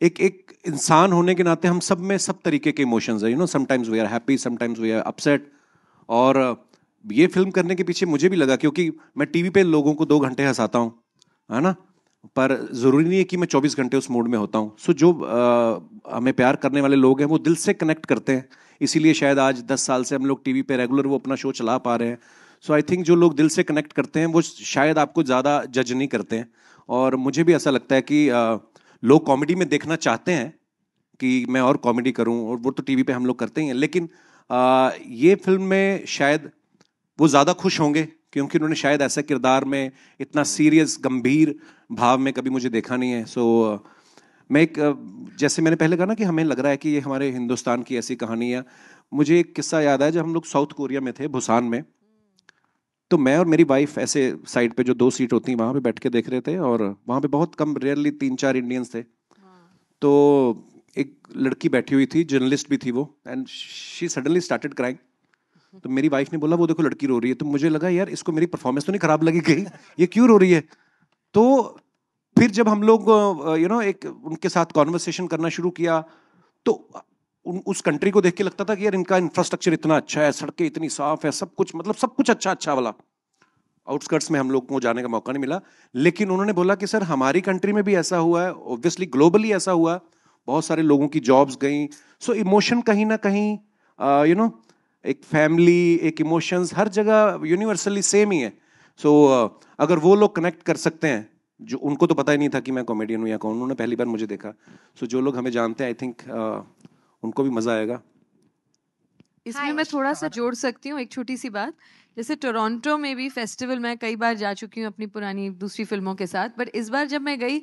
एक एक इंसान होने के नाते हम सब में सब तरीके के इमोशंस है। You know sometimes we are happy sometimes we are upset और ये फ़िल्म करने के पीछे मुझे भी लगा क्योंकि मैं टीवी पे लोगों को दो घंटे हंसाता हूँ है ना? पर ज़रूरी नहीं है कि मैं 24 घंटे उस मूड में होता हूँ। सो जो अ, हमें प्यार करने वाले लोग हैं वो दिल से कनेक्ट करते हैं। इसीलिए शायद आज 10 साल से हम लोग टीवी पे रेगुलर वो अपना शो चला पा रहे हैं। सो आई थिंक जो लोग दिल से कनेक्ट करते हैं वो शायद आपको ज़्यादा जज नहीं करते हैं। और मुझे भी ऐसा लगता है कि अ, लोग कॉमेडी में देखना चाहते हैं कि मैं और कॉमेडी करूँ और वो तो टीवी पे हम लोग करते ही हैं। लेकिन आ, ये फ़िल्म में शायद वो ज़्यादा खुश होंगे क्योंकि उन्होंने शायद ऐसे किरदार में इतना सीरियस गंभीर भाव में कभी मुझे देखा नहीं है। सो मैं एक जैसे मैंने पहले कहा ना कि हमें लग रहा है कि ये हमारे हिंदुस्तान की ऐसी कहानी है। मुझे एक किस्सा याद आया जब हम लोग साउथ कोरिया में थे भूसान में तो मैं और मेरी वाइफ ऐसे साइड पे जो दो सीट होती हैं वहाँ पे बैठ के देख रहे थे और वहाँ पे बहुत कम रेयरली तीन चार इंडियंस थे तो एक लड़की बैठी हुई थी जर्नलिस्ट भी थी वो and she suddenly started crying तो मेरी वाइफ ने बोला वो देखो लड़की रो रही है। तो मुझे लगा यार इसको मेरी परफॉर्मेंस तो नहीं खराब लगी कहीं? ये क्यों रो रही है? तो फिर जब हम लोग यू नो एक उनके साथ कॉन्वर्सेशन करना शुरू किया तो उन, उस कंट्री को देख के लगता था कि यार इनका इंफ्रास्ट्रक्चर इतना अच्छा है सड़कें इतनी साफ़ है सब कुछ मतलब सब कुछ अच्छा अच्छा वाला। आउटस्कर्ट्स में हम लोग को जाने का मौका नहीं मिला। लेकिन उन्होंने बोला कि सर हमारी कंट्री में भी ऐसा हुआ है ऑब्वियसली ग्लोबली ऐसा हुआ है बहुत सारे लोगों की जॉब्स गई। सो इमोशन कहीं ना कहीं यू नो एक फैमिली एक इमोशंस हर जगह यूनिवर्सली सेम ही है। सो अगर वो लोग कनेक्ट कर सकते हैं जो उनको तो पता ही नहीं था कि मैं कॉमेडियन हूँ या कौन। उन्होंने पहली बार मुझे देखा। सो जो लोग हमें जानते हैं आई थिंक उनको भी मज़ा आएगा। इसमें मैं थोड़ा सा जोड़ सकती हूँ एक छोटी सी बात। जैसे टोरंटो में भी फेस्टिवल मैं कई बार जा चुकी हूँ अपनी पुरानी दूसरी फ़िल्मों के साथ बट इस बार जब मैं गई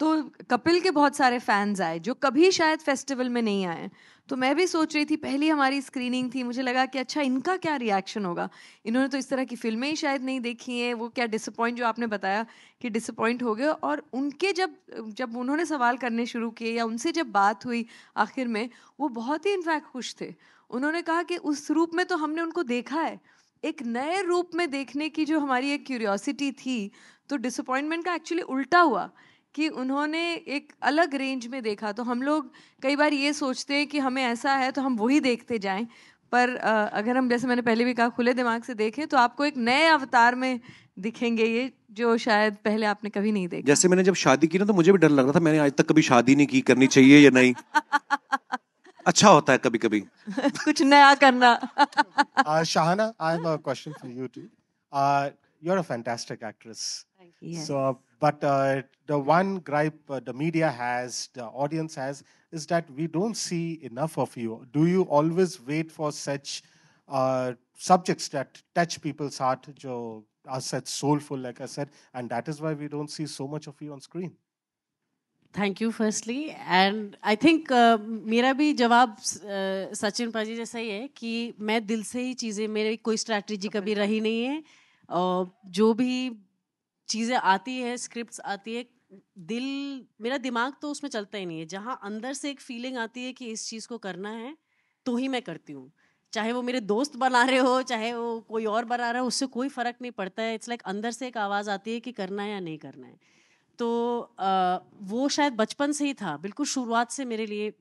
तो कपिल के बहुत सारे फैंस आए, जो कभी शायद फेस्टिवल में नहीं आए। तो मैं भी सोच रही थी, पहली हमारी स्क्रीनिंग थी, मुझे लगा कि अच्छा इनका क्या रिएक्शन होगा? इन्होंने तो इस तरह की फ़िल्में ही शायद नहीं देखी हैं, वो क्या डिसअपॉइंट जो आपने बताया कि डिसअपॉइंट हो गए। और उनके जब जब उन्होंने सवाल करने शुरू किए या उनसे जब बात हुई आखिर में, वो बहुत ही इनफैक्ट खुश थे। उन्होंने कहा कि उस रूप में तो हमने उनको देखा है। एक नए रूप में देखने की जो हमारी एक क्यूरियोसिटी थी तो डिसअपॉइंटमेंट का एक्चुअली उल्टा हुआ। कि उन्होंने एक अलग रेंज में देखा। तो हम लोग कई बार ये सोचते हैं कि हमें ऐसा है तो हम वही देखते जाएँ। पर अगर हम जैसे मैंने पहले भी कहा खुले दिमाग से देखें तो आपको एक नए अवतार में दिखेंगे ये जो शायद पहले आपने कभी नहीं देखा। जैसे मैंने जब शादी की ना तो मुझे भी डर लग रहा था मैंने आज तक कभी शादी नहीं की करनी चाहिए या नहीं। अच्छा होता है कभी कभी कुछ नया करना। Uh, Shahana, I have a question for you too. Uh, you're a fantastic actress. you. So, but uh, the one gripe uh, the media has, the audience has, is that we don't see enough of you. Do you always wait for such uh, subjects that touch people's heart, jo are such soulful, like I said, and that is why we don't see so much of you on screen? Thank you firstly and I think मेरा भी जवाब uh, Sachin पाजी जैसा ही है कि मैं दिल से ही चीज़ें मेरी कोई स्ट्रैटेजी कभी रही नहीं है और जो भी चीज़ें आती है स्क्रिप्ट आती है दिल मेरा दिमाग तो उसमें चलता ही नहीं है। जहाँ अंदर से एक फीलिंग आती है कि इस चीज़ को करना है तो ही मैं करती हूँ। चाहे वो मेरे दोस्त बना रहे हो चाहे वो कोई और बना रहा हो उससे कोई फ़र्क नहीं पड़ता है। इट्स लाइक like अंदर से एक आवाज़ आती है कि करना है या नहीं करना है। तो अ, वो शायद बचपन से ही था। बिल्कुल शुरुआत से मेरे लिए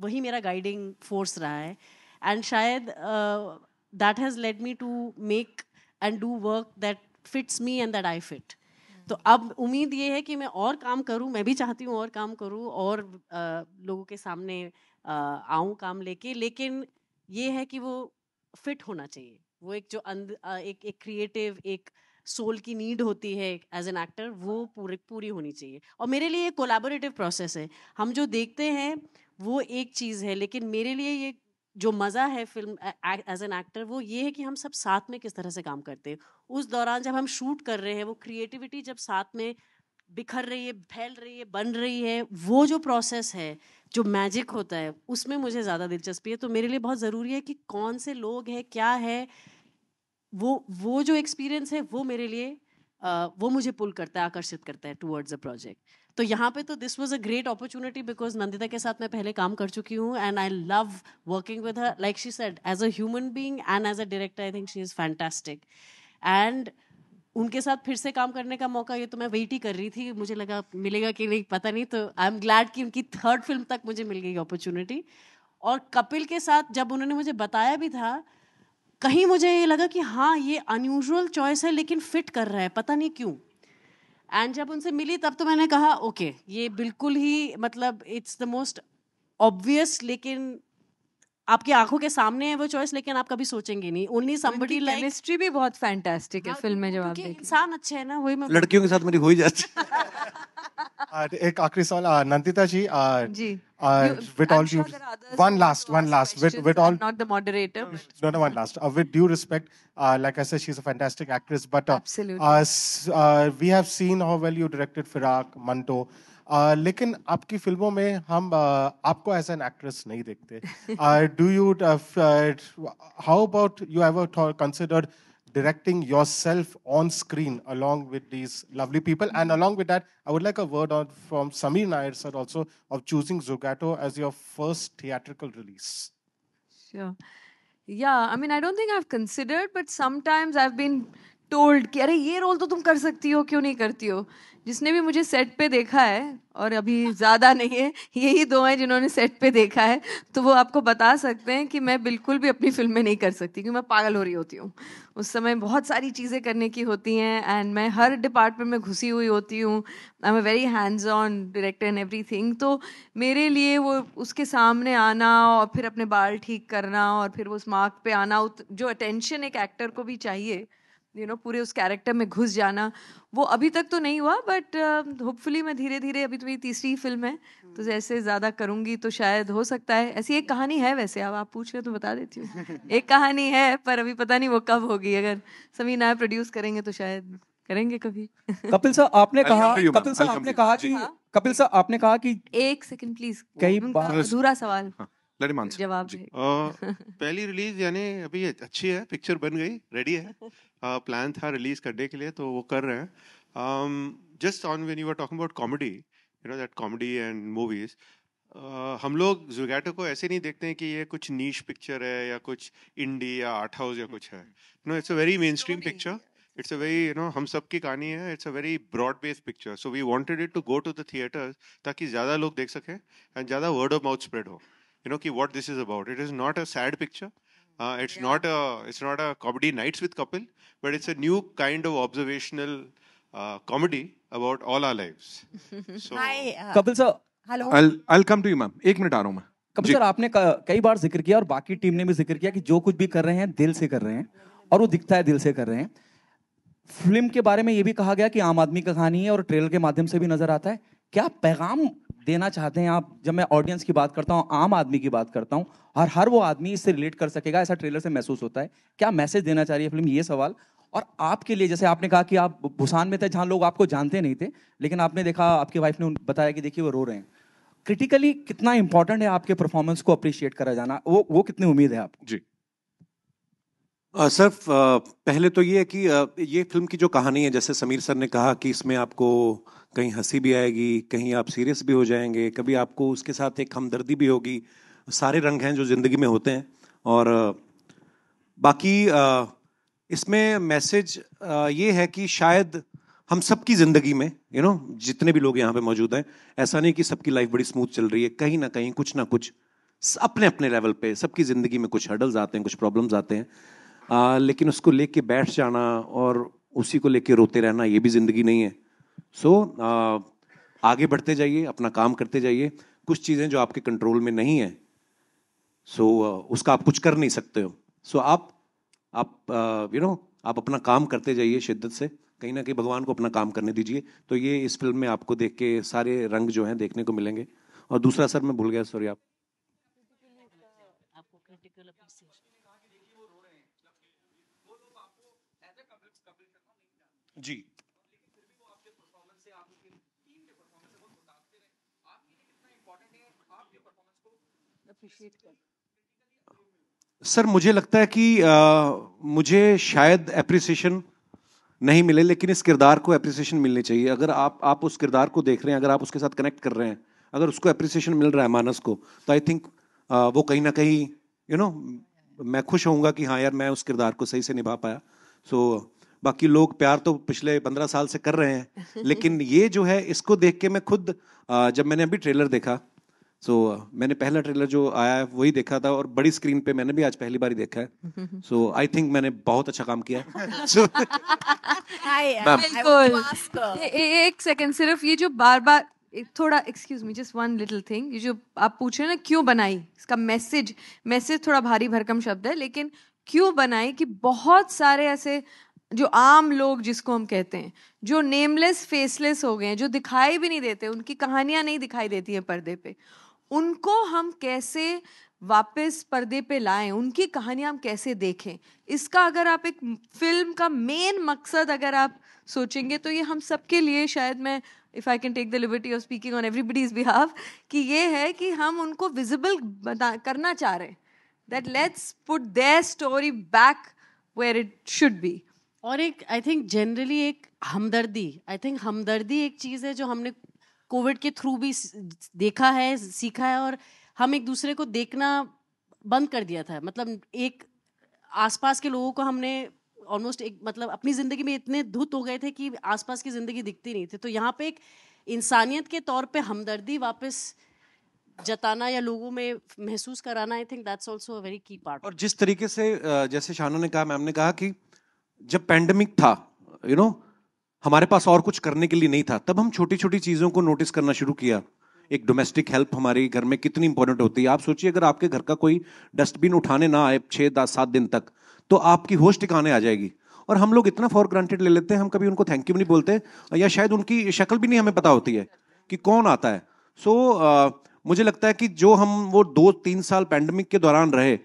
वही मेरा गाइडिंग फोर्स रहा है। एंड शायद that has led me to make and do work that fits me and that I fit तो अब उम्मीद ये है कि मैं और काम करूँ मैं भी चाहती हूँ और काम करूँ और अ, लोगों के सामने आऊँ काम लेके लेकिन ये है कि वो फिट होना चाहिए। वो एक जो अंद, अ, एक एक क्रिएटिव एक सोल की नीड होती है एज एन एक्टर वो पूरी पूरी होनी चाहिए। और मेरे लिए कोलाबोरेटिव प्रोसेस है। हम जो देखते हैं वो एक चीज़ है लेकिन मेरे लिए ये जो मज़ा है फ़िल्म एज एन एक्टर वो ये है कि हम सब साथ में किस तरह से काम करते हैं। उस दौरान जब हम शूट कर रहे हैं वो क्रिएटिविटी जब साथ में बिखर रही है फैल रही है बन रही है वो जो प्रोसेस है जो मैजिक होता है उसमें मुझे ज़्यादा दिलचस्पी है। तो मेरे लिए बहुत ज़रूरी है कि कौन से लोग हैं क्या है वो वो जो एक्सपीरियंस है वो मेरे लिए अ, वो मुझे पुल करता है आकर्षित करता है टुवर्ड्स अ प्रोजेक्ट तो यहाँ पे तो this was a great opportunity because Nandita के साथ मैं पहले काम कर चुकी हूँ and I love working with like she said as a human being and as a director I think she is fantastic and उनके साथ फिर से काम करने का मौका, ये तो मैं वेट ही कर रही थी। मुझे लगा, मिलेगा कि नहीं, पता नहीं तो आई एम ग्लैड कि उनकी थर्ड फ़िल्म तक मुझे मिल गई अपॉर्चुनिटी और कपिल के साथ जब उन्होंने मुझे बताया भी था, कहीं मुझे ये लगा कि हाँ ये अनयूजुअल चॉइस है, लेकिन फिट कर रहा है, पता नहीं क्यों। एंड जब उनसे मिली तब तो मैंने कहा ओके okay, ये बिल्कुल ही मतलब इट्स द मोस्ट ऑब्वियस लेकिन आपकी आँखों के सामने है वो चॉइस लेकिन आप कभी सोचेंगे नहीं ओनली somebody लाइक केमिस्ट्री भी बहुत फैंटास्टिक है फ़िल्म में जब आप देखें इंसान अच्छे है ना वही मैं लड़कियों के साथ मेरी हो ही जाती है। Uh, एक आखिरी सवाल uh, Nandita ji uh, ji uh, with all due one last one last with with all I'm not the moderator. no no one last uh, with due respect uh, like I said she's a fantastic actress but uh, Absolutely. uh, s- uh, we have seen how well you directed Firak Manto uh, लेकिन आपकी फ़िल्मों में हम uh, आपको as an actress नहीं देखते do you how about you ever considered directing yourself on screen along with these lovely people and along with that i would like a word on from samir nair sir also of choosing zogato as your first theatrical release Sure. Yeah, I mean, I don't think I've considered, but sometimes I've been told कि अरे ये role तो तुम कर सकती हो क्यों नहीं करती हो जिसने भी मुझे सेट पे देखा है, और अभी ज़्यादा नहीं है, यही दो हैं जिन्होंने सेट पे देखा है तो वो आपको बता सकते हैं कि मैं बिल्कुल भी अपनी फ़िल्म में नहीं कर सकती, क्योंकि मैं पागल हो रही होती हूँ। उस समय बहुत सारी चीज़ें करने की होती हैं एंड मैं हर डिपार्टमेंट में घुसी हुई होती हूँ। I am very hands on director and every तो मेरे लिए वो उसके सामने आना, और फिर अपने बाल ठीक करना, और फिर उस मार्क पे आना जो अटेंशन एक एक्टर को भी चाहिए यू नो पूरे उस कैरेक्टर में घुस जाना वो अभी तक तो नहीं हुआ बट होपफुली मैं धीरे धीरे अभी तो मेरी तीसरी फ़िल्म है तो जैसे ज़्यादा करूँगी तो शायद हो सकता है। ऐसी एक कहानी है वैसे अब आप पूछ रहे हो तो बता देती हूँ। एक कहानी है पर अभी पता नहीं वो कब होगी। अगर समी नया प्रोड्यूस करेंगे तो शायद करेंगे कभी। कपिल सर आपने कहा. कपिल सर आपने कहा. कि कपिल सर आपने कहा कि एक सेकंड प्लीज़ कई बार- अधूरा सवाल। Let him answer. जवाब जी. है। पहली रिलीज़ यानी अभी अच्छी है पिक्चर बन गई रेडी है। प्लान था रिलीज़ करने के लिए तो वो कर रहे हैं। Just on when you were talking about comedy you know that comedy and movies हम लोग जुगैटो को ऐसे नहीं देखते हैं कि ये कुछ नीश पिक्चर है या कुछ इंडी या आर्ट हाउस या कुछ है। No it's a very mainstream picture it's a very you know हम सब की कहानी है it's a very broad based picture so we wanted it to go to the theatres ताकि ज़्यादा लोग देख सकें एंड ज़्यादा वर्ड ऑफ़ माउथ स्प्रेड हो। You know ki what this is about it is not a sad picture uh, it's yeah. not a it's not a comedy nights with couple but it's a new kind of observational uh, comedy about all our lives so Kapil sir hello I'll I'll come to you, ma'am. एक minute आ रहा हूँ मैं. Kapil sir आपने कई बार ज़िक्र किया और बाकी टीम ने भी ज़िक्र किया कि जो कुछ भी कर रहे हैं दिल से कर रहे हैं और वो दिखता है दिल से कर रहे हैं फ़िल्म के बारे में ये भी कहा गया कि आम आदमी का कहानी है और ट्रेलर के माध्यम से भी नज़र आता है क्या पैगाम देना चाहते हैं आप, जब मैं ऑडियंस की बात करता हूँ, आम आदमी की बात करता हूँ, और हर वो आदमी इससे रिलेट कर सकेगा, ऐसा ट्रेलर से महसूस होता है। क्या मैसेज देना चाह रही है फ़िल्म? ये सवाल। और आपके लिए, जैसे आपने कहा कि आप भूसान में थे, जहाँ लोग आपको जानते नहीं थे, लेकिन आपने देखा, आपकी वाइफ ने बताया कि देखिए वो रो रहे हैं। क्रिटिकली कितना इंपॉर्टेंट है आपके परफॉर्मेंस को अप्रिशिएट करा जाना? वो वो कितनी उम्मीद है आपको? जी. सर पहले तो ये है कि अ, ये फ़िल्म की जो कहानी है जैसे समीर सर ने कहा कि इसमें आपको कहीं हँसी भी आएगी कहीं आप सीरियस भी हो जाएँगे कभी आपको उसके साथ एक हमदर्दी भी होगी सारे रंग हैं जो ज़िंदगी में होते हैं। और बाकी अ, इसमें मैसेज ये है कि शायद हम सबकी ज़िंदगी में यू नो जितने भी लोग यहाँ पे मौजूद हैं ऐसा नहीं कि सबकी लाइफ बड़ी स्मूथ चल रही है कहीं ना कहीं कुछ ना कुछ अपने अपने लेवल पे सबकी ज़िंदगी में कुछ हर्डल्स आते हैं कुछ प्रॉब्लम्स आते हैं। आ, लेकिन उसको लेके बैठ जाना और उसी को लेके रोते रहना ये भी ज़िंदगी नहीं है। सो so, आगे बढ़ते जाइए अपना काम करते जाइए। कुछ चीज़ें जो आपके कंट्रोल में नहीं है सो so, उसका आप कुछ कर नहीं सकते हो। सो so, आप आप यू नो you know, आप अपना काम करते जाइए शिद्दत से। कहीं ना कहीं भगवान को अपना काम करने दीजिए। तो ये इस फ़िल्म में आपको देख के सारे रंग जो हैं देखने को मिलेंगे। और दूसरा सर मैं भूल गया सॉरी आप आपको क्रिटिकल अप्रिसिएशन जी। सर मुझे लगता है कि अ, मुझे शायद एप्रिसिएशन नहीं मिले लेकिन इस किरदार को एप्रिसिएशन मिलनी चाहिए। अगर आप आप उस किरदार को देख रहे हैं अगर आप उसके साथ कनेक्ट कर रहे हैं अगर उसको एप्रिसिएशन मिल रहा है मानस को तो आई थिंक वो कहीं ना कहीं यू नो मैं खुश होऊँगा कि हाँ यार मैं उस किरदार को सही से निभा पाया। सो बाकी लोग प्यार तो पिछले पंद्रह साल से कर रहे हैं। लेकिन ये जो है इसको देख के मैं खुद जब मैंने अभी ट्रेलर देखा सो so, मैंने पहला ट्रेलर जो आया है वही देखा था और बड़ी स्क्रीन पे मैंने भी आज पहली बार ही देखा है। सो आई थिंक मैंने बहुत अच्छा काम किया so, बिल्कुल। एक सेकंड सिर्फ़ ये जो बार बार एक थोड़ा excuse me just one little thing ये जो आप पूछ रहे हैं ना क्यों बनाई? इसका मैसेज मैसेज थोड़ा भारी भरकम शब्द है लेकिन क्यों बनाई कि बहुत सारे ऐसे जो आम लोग जिसको हम कहते हैं, जो नेमलेस फेसलेस हो गए हैं, जो दिखाई भी नहीं देते, उनकी कहानियाँ नहीं दिखाई देती हैं पर्दे पे, उनको हम कैसे वापस पर्दे पे लाएँ, उनकी कहानियाँ हम कैसे देखें? इसका अगर आप एक फ़िल्म का मेन मकसद अगर आप सोचेंगे तो ये हम सबके लिए शायद मैं if I can take the liberty of speaking on everybody's behalf कि ये है कि हम उनको विजिबल बता, करना चाह रहे हैं that let's put their story back where it should be और एक आई थिंक जनरली एक हमदर्दी आई थिंक हमदर्दी एक चीज़ है जो हमने कोविड के थ्रू भी देखा है, सीखा है और हम एक दूसरे को देखना बंद कर दिया था। मतलब एक आसपास के लोगों को हमने ऑलमोस्ट एक मतलब अपनी ज़िंदगी में इतने धुत हो गए थे कि आसपास की ज़िंदगी दिखती नहीं थी। तो यहाँ पे एक इंसानियत के तौर पे हमदर्दी वापस जताना या लोगों में महसूस कराना I think that's also a very key part और जिस तरीके से जैसे शाना ने कहा, मैम ने कहा कि जब पैंडमिक था यू नो हमारे पास और कुछ करने के लिए नहीं था तब हम छोटी छोटी चीज़ों को नोटिस करना शुरू किया। एक डोमेस्टिक हेल्प हमारे घर में कितनी इंपॉर्टेंट होती है। आप सोचिए अगर आपके घर का कोई डस्टबिन उठाने ना आए छः दस सात दिन तक तो आपकी होश ठिकाने आ जाएगी। और हम लोग इतना फॉर ग्रांटेड ले लेते हैं हम कभी उनको थैंक यू नहीं बोलते या शायद उनकी शक्ल भी नहीं हमें पता होती है कि कौन आता है। सो so, uh, मुझे लगता है कि जो हम वो दो तीन साल पैंडमिक के दौरान रहे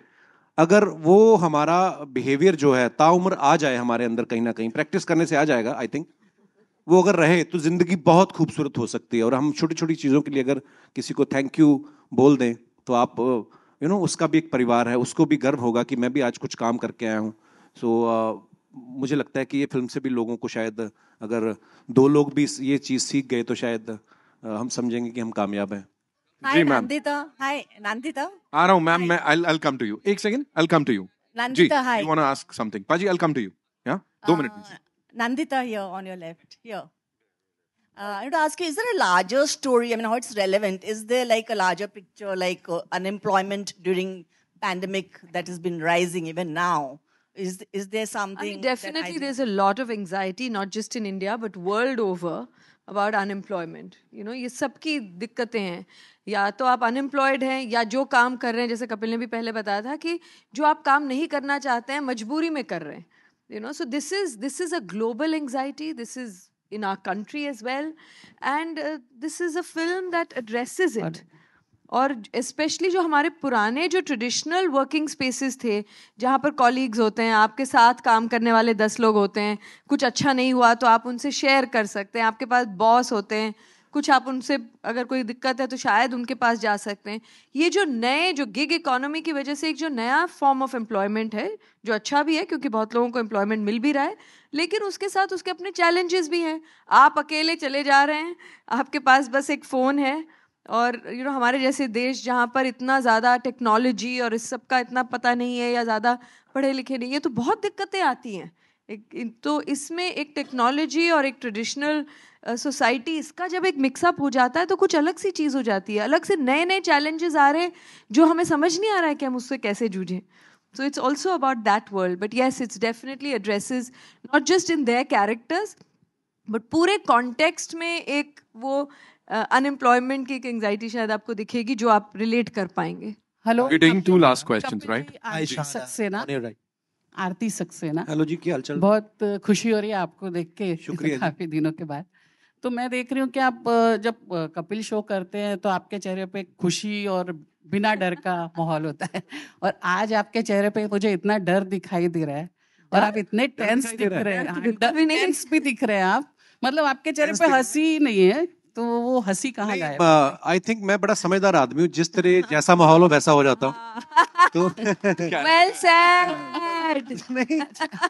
अगर वो हमारा बिहेवियर जो है, ताउम्र आ जाए हमारे अंदर कहीं ना कहीं प्रैक्टिस करने से आ जाएगा आई थिंक वो अगर रहे तो ज़िंदगी बहुत खूबसूरत हो सकती है। और हम छोटी छोटी चीज़ों के लिए अगर किसी को थैंक यू बोल दें तो आप यू नो उसका भी एक परिवार है, उसको भी गर्व होगा कि मैं भी आज कुछ काम करके आया हूँ। सो मुझे लगता है कि ये फ़िल्म से भी लोगों को शायद, अगर दो लोग भी ये चीज़ सीख गए तो शायद हम समझेंगे कि हम कामयाब हैं। जी मैम Nandita. Hi, Nandita. आ रहा हूँ मैम मैं I I come to you एक second I come to you ji Nandita, hi. You want to ask something पाजी आई कम टू यू या दो minute Uh, please. Nandita here on your left. Here. Uh, I want to ask you, is there a larger story? I mean, how it's relevant? Is there like a larger picture, like uh, unemployment during pandemic that has been rising even now? Is is there something? I mean, that definitely, I- there's a lot of anxiety, not just in India, but world over About unemployment you know ये सबकी दिक्कतें हैं। या तो आप unemployed हैं, या जो काम कर रहे हैं, जैसे कपिल ने भी पहले बताया था कि जो आप काम नहीं करना चाहते हैं, मजबूरी में कर रहे हैं। You know so this is this is a global anxiety this is in our country as well and this is a film that addresses it और स्पेशली जो हमारे पुराने जो ट्रेडिशनल वर्किंग स्पेसेस थे, जहाँ पर कॉलीग्स होते हैं, आपके साथ काम करने वाले दस लोग होते हैं, कुछ अच्छा नहीं हुआ तो आप उनसे शेयर कर सकते हैं, आपके पास बॉस होते हैं, कुछ आप उनसे अगर कोई दिक्कत है तो शायद उनके पास जा सकते हैं। ये जो नए, जो गिग इकोनॉमी की वजह से एक जो नया फॉर्म ऑफ़ एम्प्लॉयमेंट है, जो अच्छा भी है क्योंकि बहुत लोगों को एम्प्लॉयमेंट मिल भी रहा है, लेकिन उसके साथ उसके अपने चैलेंजेस भी हैं। आप अकेले चले जा रहे हैं, आपके पास बस एक फ़ोन है और यू you नो know, हमारे जैसे देश जहाँ पर इतना ज़्यादा टेक्नोलॉजी और इस सब का इतना पता नहीं है या ज़्यादा पढ़े लिखे नहीं है तो बहुत दिक्कतें आती हैं एक तो इसमें एक टेक्नोलॉजी और एक ट्रेडिशनल सोसाइटी इसका जब एक मिक्सअप हो जाता है तो कुछ अलग सी चीज़ हो जाती है अलग से नए नए चैलेंजेस आ रहे हैं जो हमें समझ नहीं आ रहा है कि हम उससे कैसे जूझें So it's also about that world. But yes, it's definitely addresses not just in their characters, but पूरे context में एक वो अनएम्प्लॉयमेंट की एक एंजाइटी शायद आपको दिखेगी जो आप रिलेट कर पाएँगे। Hello two last questions, Aarti Saxena. Aarti Saxena. Hello जी क्या हालचाल? बहुत खुशी हो रही है आपको देख के शुक्रिया काफ़ी दिनों के बाद। तो मैं देख रही हूँ कि आप जब कपिल शो करते हैं तो आपके चेहरे पे खुशी और बिना डर का माहौल होता है। और आज आपके चेहरे पे मुझे इतना डर दिखाई दे रहा है। और आप इतने टेंस दिख रहे हैं। डर तो भी नहीं। टेंस भी दिख रहे हैं आप। मतलब आपके चेहरे पे हँसी नहीं है। तो वो हँसी कहाँ गायब आई थिंक मैं बड़ा समझदार आदमी हूँ जिस तरह जैसा माहौल हो वैसा हो जाता हूँ। तो वेल सेड नहीं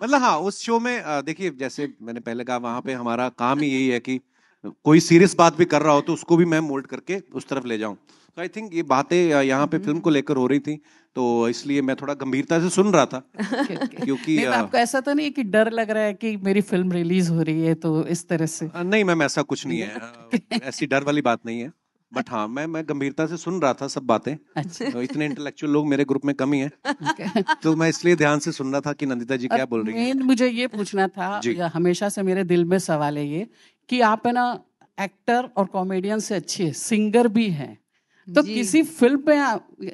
मतलब हाँ उस शो में देखिए जैसे मैंने पहले कहा वहाँ पे हमारा काम ही यही है कि कोई सीरियस बात भी कर रहा हो तो उसको भी मैं मोल्ड करके उस तरफ़ ले जाऊँ। तो आई थिंक ये बातें यहाँ पे फ़िल्म को लेकर हो रही थी तो इसलिए मैं थोड़ा गंभीरता से सुन रहा था क्योंकि आपको ऐसा तो नहीं कि डर लग रहा है कि मेरी फ़िल्म रिलीज़ हो रही है तो इस तरह से? नहीं मैम ऐसा कुछ नहीं है। ऐसी डर वाली बात नहीं है बट हाँ मैं मैं गंभीरता से सुन रहा था सब बातें। अच्छा। तो इतने इंटेलेक्चुअल लोग मेरे ग्रुप में कम ही हैं। तो मैं इसलिए ध्यान से सुन रहा था कि नंदिता जी क्या बोल रही हैं। मुझे ये पूछना था हमेशा से मेरे दिल में सवाल है ये कि आप है ना एक्टर और कॉमेडियन से अच्छे सिंगर भी हैं तो किसी फ़िल्म पे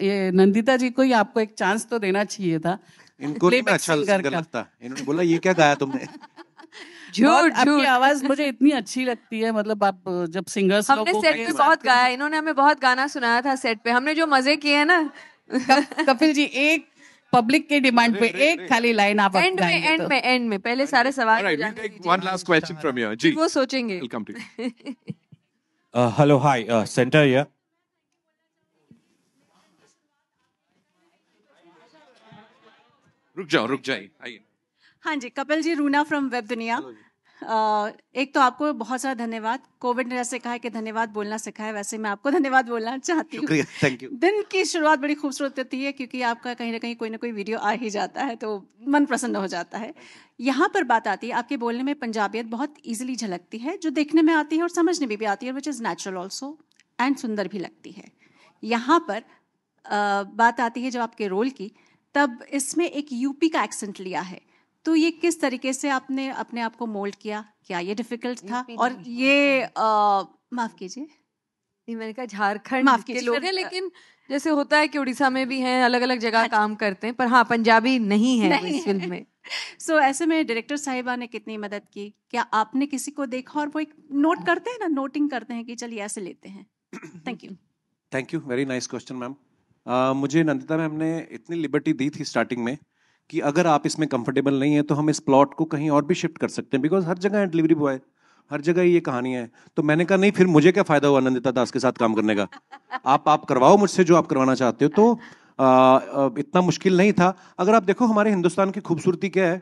ये नंदिता जी को ही आपको एक चांस तो देना चाहिए था। इनको अच्छा। लगता। इन्होंने बोला ये क्या गाया तुमने? झूठ आपकी आवाज़ मुझे इतनी अच्छी लगती है मतलब आप जब सिंगर्स हमने सेट पे बहुत गाया इन्होंने हमें बहुत गाना सुनाया था सेट पे। हमने जो मज़े किए हैं ना। कपिल जी एक पब्लिक के डिमांड पे एक खाली लाइन आप एंड में एंड तो। में एंड में। पहले सारे सवाल one last question from here. जी, वो सोचेंगे। we'll come to you. Uh, hello, hi, uh, Center here. रुक जाओ रुक जाइए आइए। हाँ जी कपिल जी रूना फ्रॉम वेब दुनिया एक तो आपको बहुत सारा धन्यवाद। कोविड ने जैसे कहा है कि धन्यवाद बोलना सिखाया वैसे मैं आपको धन्यवाद बोलना चाहती हूँ। थैंक यू दिन की शुरुआत बड़ी खूबसूरत होती है क्योंकि आपका कहीं ना कहीं कोई ना कोई वीडियो आ ही जाता है तो मन प्रसन्न हो जाता है। यहाँ पर बात आती है आपके बोलने में पंजाबियत बहुत ईजिली झलकती है जो देखने में आती है और समझने में भी आती है which is natural also and सुंदर भी लगती है। यहाँ पर बात आती है जब आपके रोल की तब इसमें एक यूपी का एक्सेंट लिया है। तो ये किस तरीके से आपने अपने आप को मोल्ड किया? क्या ये डिफ़िकल्ट था? और ये माफ़ कीजिए। नहीं मैंने कहा झारखंड माफ़ के कीजिए, लोग हैं लेकिन जैसे होता है कि उड़ीसा में भी हैं अलग अलग जगह काम करते हैं पर हाँ पंजाबी नहीं है नहीं इस फ़िल्म में। सो so, ऐसे में डायरेक्टर साहिबा ने कितनी मदद की? क्या आपने किसी को देखा और वो एक नोट करते हैं ना नोटिंग करते हैं कि चलिए ऐसे लेते हैं। Thank you thank you very nice question ma'am आ, मुझे नंदिता मैम ने इतनी लिबर्टी दी थी स्टार्टिंग में कि अगर आप इसमें कंफर्टेबल नहीं है तो हम इस प्लॉट को कहीं और भी शिफ्ट कर सकते हैं बिकॉज़ हर जगह है डिलीवरी बॉय हर जगह ये कहानी है। तो मैंने कहा नहीं फिर मुझे क्या फ़ायदा हुआ नंदिता दास के साथ काम करने का? आप आप करवाओ मुझसे जो आप करवाना चाहते हो। तो आ, आ, इतना मुश्किल नहीं था। अगर आप देखो हमारे हिंदुस्तान की खूबसूरती क्या है?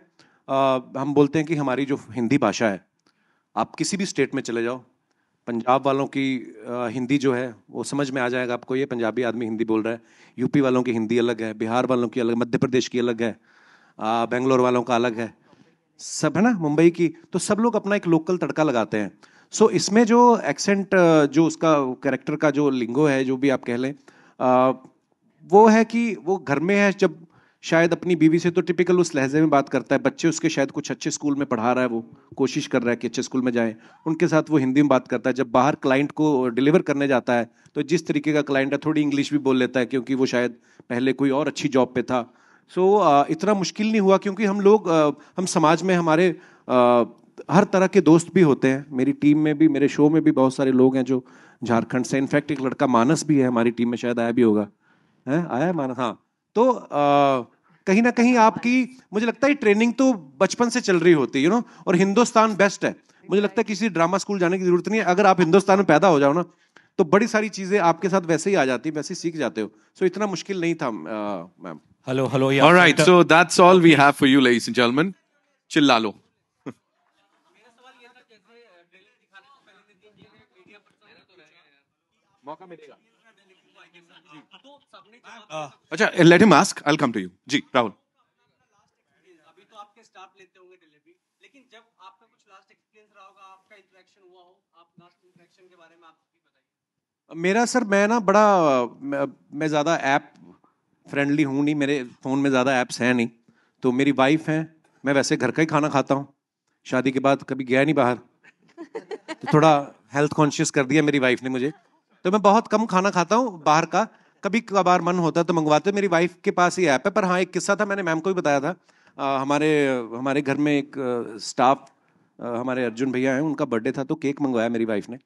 आ, हम बोलते हैं कि हमारी जो हिंदी भाषा है आप किसी भी स्टेट में चले जाओ पंजाब वालों की आ, हिंदी जो है वो समझ में आ जाएगा आपको। ये पंजाबी आदमी हिंदी बोल रहा है। यूपी वालों की हिंदी अलग है बिहार वालों की अलग मध्य प्रदेश की अलग है बेंगलोर वालों का अलग है। सब है ना मुंबई की। तो सब लोग अपना एक लोकल तड़का लगाते हैं। सो so, इसमें जो एक्सेंट जो उसका कैरेक्टर का जो लिंगो है जो भी आप कह लें आ, वो है कि वो घर में है जब शायद अपनी बीवी से तो टिपिकल उस लहजे में बात करता है बच्चे उसके शायद कुछ अच्छे स्कूल में पढ़ा रहा है वो कोशिश कर रहा है कि अच्छे स्कूल में जाए। उनके साथ वो हिंदी में बात करता है जब बाहर क्लाइंट को डिलीवर करने जाता है तो जिस तरीके का क्लाइंट है थोड़ी इंग्लिश भी बोल लेता है क्योंकि वो शायद पहले कोई और अच्छी जॉब पे था। सो so, इतना मुश्किल नहीं हुआ क्योंकि हम लोग हम समाज में हमारे हर तरह के दोस्त भी होते हैं। मेरी टीम में भी मेरे शो में भी बहुत सारे लोग हैं जो झारखंड से। इनफैक्ट एक लड़का मानस भी है हमारी टीम में शायद आया भी होगा। है? आया मानस? हाँ। तो आ, कहीं ना कहीं आपकी मुझे लगता है ट्रेनिंग तो बचपन से चल रही होती है यू नो और हिंदुस्तान बेस्ट है। मुझे लगता है किसी ड्रामा स्कूल जाने की ज़रूरत नहीं है। अगर आप हिंदुस्तान में पैदा हो जाओ ना तो बड़ी सारी चीज़ें आपके साथ वैसे ही आ जाती वैसे ही सीख जाते हो। सो इतना मुश्किल नहीं था ma'am hello. Yeah. All right, so that's all we have for you, ladies and चिल्ला लो। मौका मिलेगा। अच्छा let him ask I come to you जी राहुल अभी तो आपके स्टाफ लेते होंगे डिलीवरी लेकिन जब आपका कुछ लास्ट एक्सपीरियंस रहा होगा आपका इंटरेक्शन हुआ हो आप लास्ट इंटरेक्शन के बारे में आप भी बताइए। मेरा सर मैं ना बड़ा मैं, मैं ज़्यादा ऐप फ्रेंडली हूँ नहीं मेरे फ़ोन में ज़्यादा ऐप्स हैं नहीं। तो मेरी वाइफ है मैं वैसे घर का ही खाना खाता हूँ। शादी के बाद कभी गया नहीं बाहर। तो थोड़ा हेल्थ कॉन्शियस कर दिया मेरी वाइफ ने मुझे। तो मैं बहुत कम खाना खाता हूँ बाहर का। कभी कभार मन होता है तो मंगवाते मेरी वाइफ के पास ही ऐप है पर हाँ एक किस्सा था मैंने मैम को भी बताया था। आ, हमारे हमारे घर में एक स्टाफ हमारे अर्जुन भैया हैं उनका बर्थडे था तो केक मंगवाया मेरी वाइफ ने।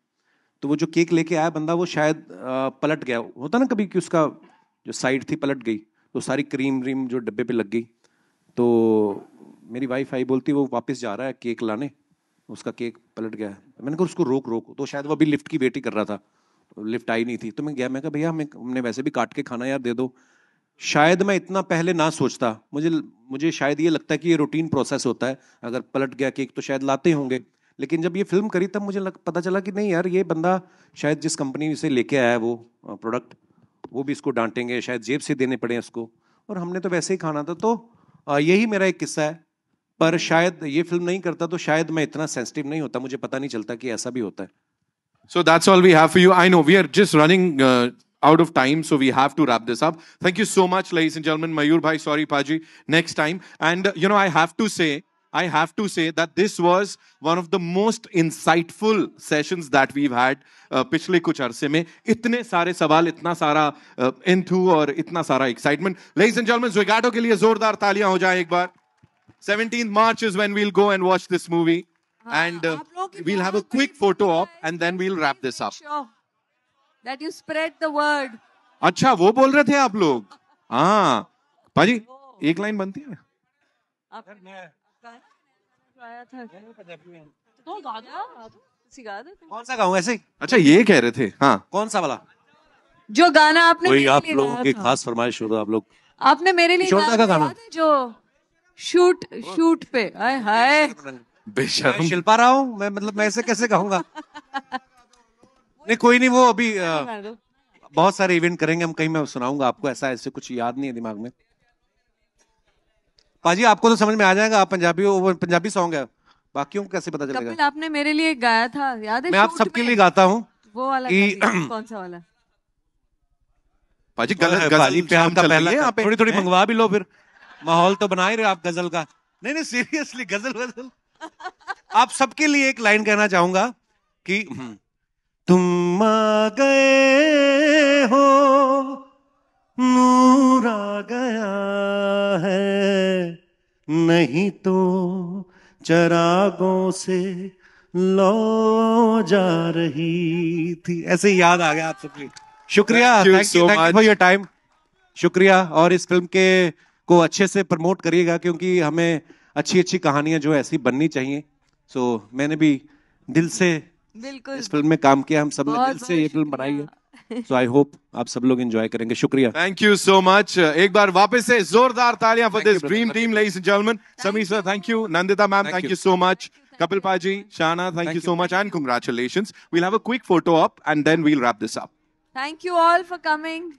तो वो जो केक लेके आया बंदा वो शायद आ, पलट गया। होता ना कभी कि उसका जो साइड थी पलट गई तो सारी क्रीम व्रीम जो डब्बे पे लग गई। तो मेरी वाइफ आई बोलती वो वापस जा रहा है केक लाने उसका केक पलट गया मैंने कहा उसको रोक रोक। तो शायद वो अभी लिफ्ट की वेट ही कर रहा था। लिफ्ट आई नहीं थी। तो मैं गया मैं कहा भैया हमें हमने वैसे भी काट के खाना यार दे दो। शायद मैं इतना पहले ना सोचता मुझे मुझे शायद ये लगता है कि ये रूटीन प्रोसेस होता है। अगर पलट गया केक तो शायद लाते होंगे। लेकिन जब ये फ़िल्म करी तब मुझे लग, पता चला कि नहीं यार ये बंदा शायद जिस कंपनी से लेके आया है वो प्रोडक्ट वो भी इसको डांटेंगे शायद जेब से देने पड़े इसको। और हमने तो वैसे ही खाना था तो यही मेरा एक किस्सा है। पर शायद ये फ़िल्म नहीं करता तो शायद मैं इतना सेंसिटिव नहीं होता मुझे पता नहीं चलता कि ऐसा भी होता है। So that's all we have for you. I know we are just running uh, out of time, so we have to wrap this up. Thank you so much, ladies and gentlemen. Mayur Bhai, sorry, Paji. Next time. And, uh, you know, I have to say, I have to say that this was one of the most insightful sessions that we've had uh, पिछले कुछ अरसे में इतने सारे सवाल इतना सारा enthu और इतना सारा एक्साइटमेंट लेडीज एंड जेंटलमैन जोगाटो के लिए जोरदार तालियां हो जाए एक बार 17th March is when we'll go and watch this movie And uh, we'll have a quick photo op and then we'll wrap this up. Sure. That you spread the word. अच्छा वो बोल रहे थे आप लोग। हाँ। पाजी एक लाइन बनती है। आप आया था। तो कौन सा गाऊं? ऐसे अच्छा ये कह रहे थे। हाँ। कौन सा वाला? जो गाना आपने कोई आप लोगों की खास फरमाइश हो तो आप लोग। आपने मेरे लिए का गाना? जो शूट शूट पे। हाय। हाय मैं शिल्पा रहा हूँ? मैं मतलब मैं ऐसे कैसे कहूँगा? नहीं कोई नहीं वो अभी बहुत सारे इवेंट करेंगे हम कहीं मैं सुनाऊँगा आपको ऐसा ऐसे कुछ याद नहीं है दिमाग में। पाजी आपको तो समझ में आ जाएगा आप पंजाबी हो वो पंजाबी सॉन्ग है। बाकियों को कैसे पता चलेगा? आपने मेरे लिए गाया था याद है? मैं आप सबके लिए गाता हूँ। वो वाला कौन सा वाला? पाजी गलत गलत गज़ल प्यार का पहला है। यहाँ पे थोड़ी थोड़ी मंगवा भी लो फिर। माहौल तो बना ही रहे आप गज़ल का। नहीं नहीं सीरियसली गज़ल गज़ल। आप सबके लिए एक लाइन कहना चाहूँगा कि तुम आ गए हो नूर आ गया है नहीं तो चरागों से लो जा रही थी। ऐसे याद आ गया आप सबके लिए। शुक्रिया thank you. For your time शुक्रिया और इस फ़िल्म के को अच्छे से प्रमोट करिएगा क्योंकि हमें अच्छी अच्छी कहानियाँ जो ऐसी बननी चाहिए। सो so, मैंने भी दिल से इस फ़िल्म में काम किया हम सबने दिल से ये फ़िल्म बनाई है। सो आई होप आप सब लोग एंजॉय करेंगे। शुक्रिया। थैंक यू सो मच एक बार वापस से जोरदार तालियाँ for this dream team ladies and gentleman Sami sir thank you Nandita ma'am thank you so much Kapil पाजी Shahana thank you so much and congratulations we will have a quick photo up and then we will wrap this up thank you all for coming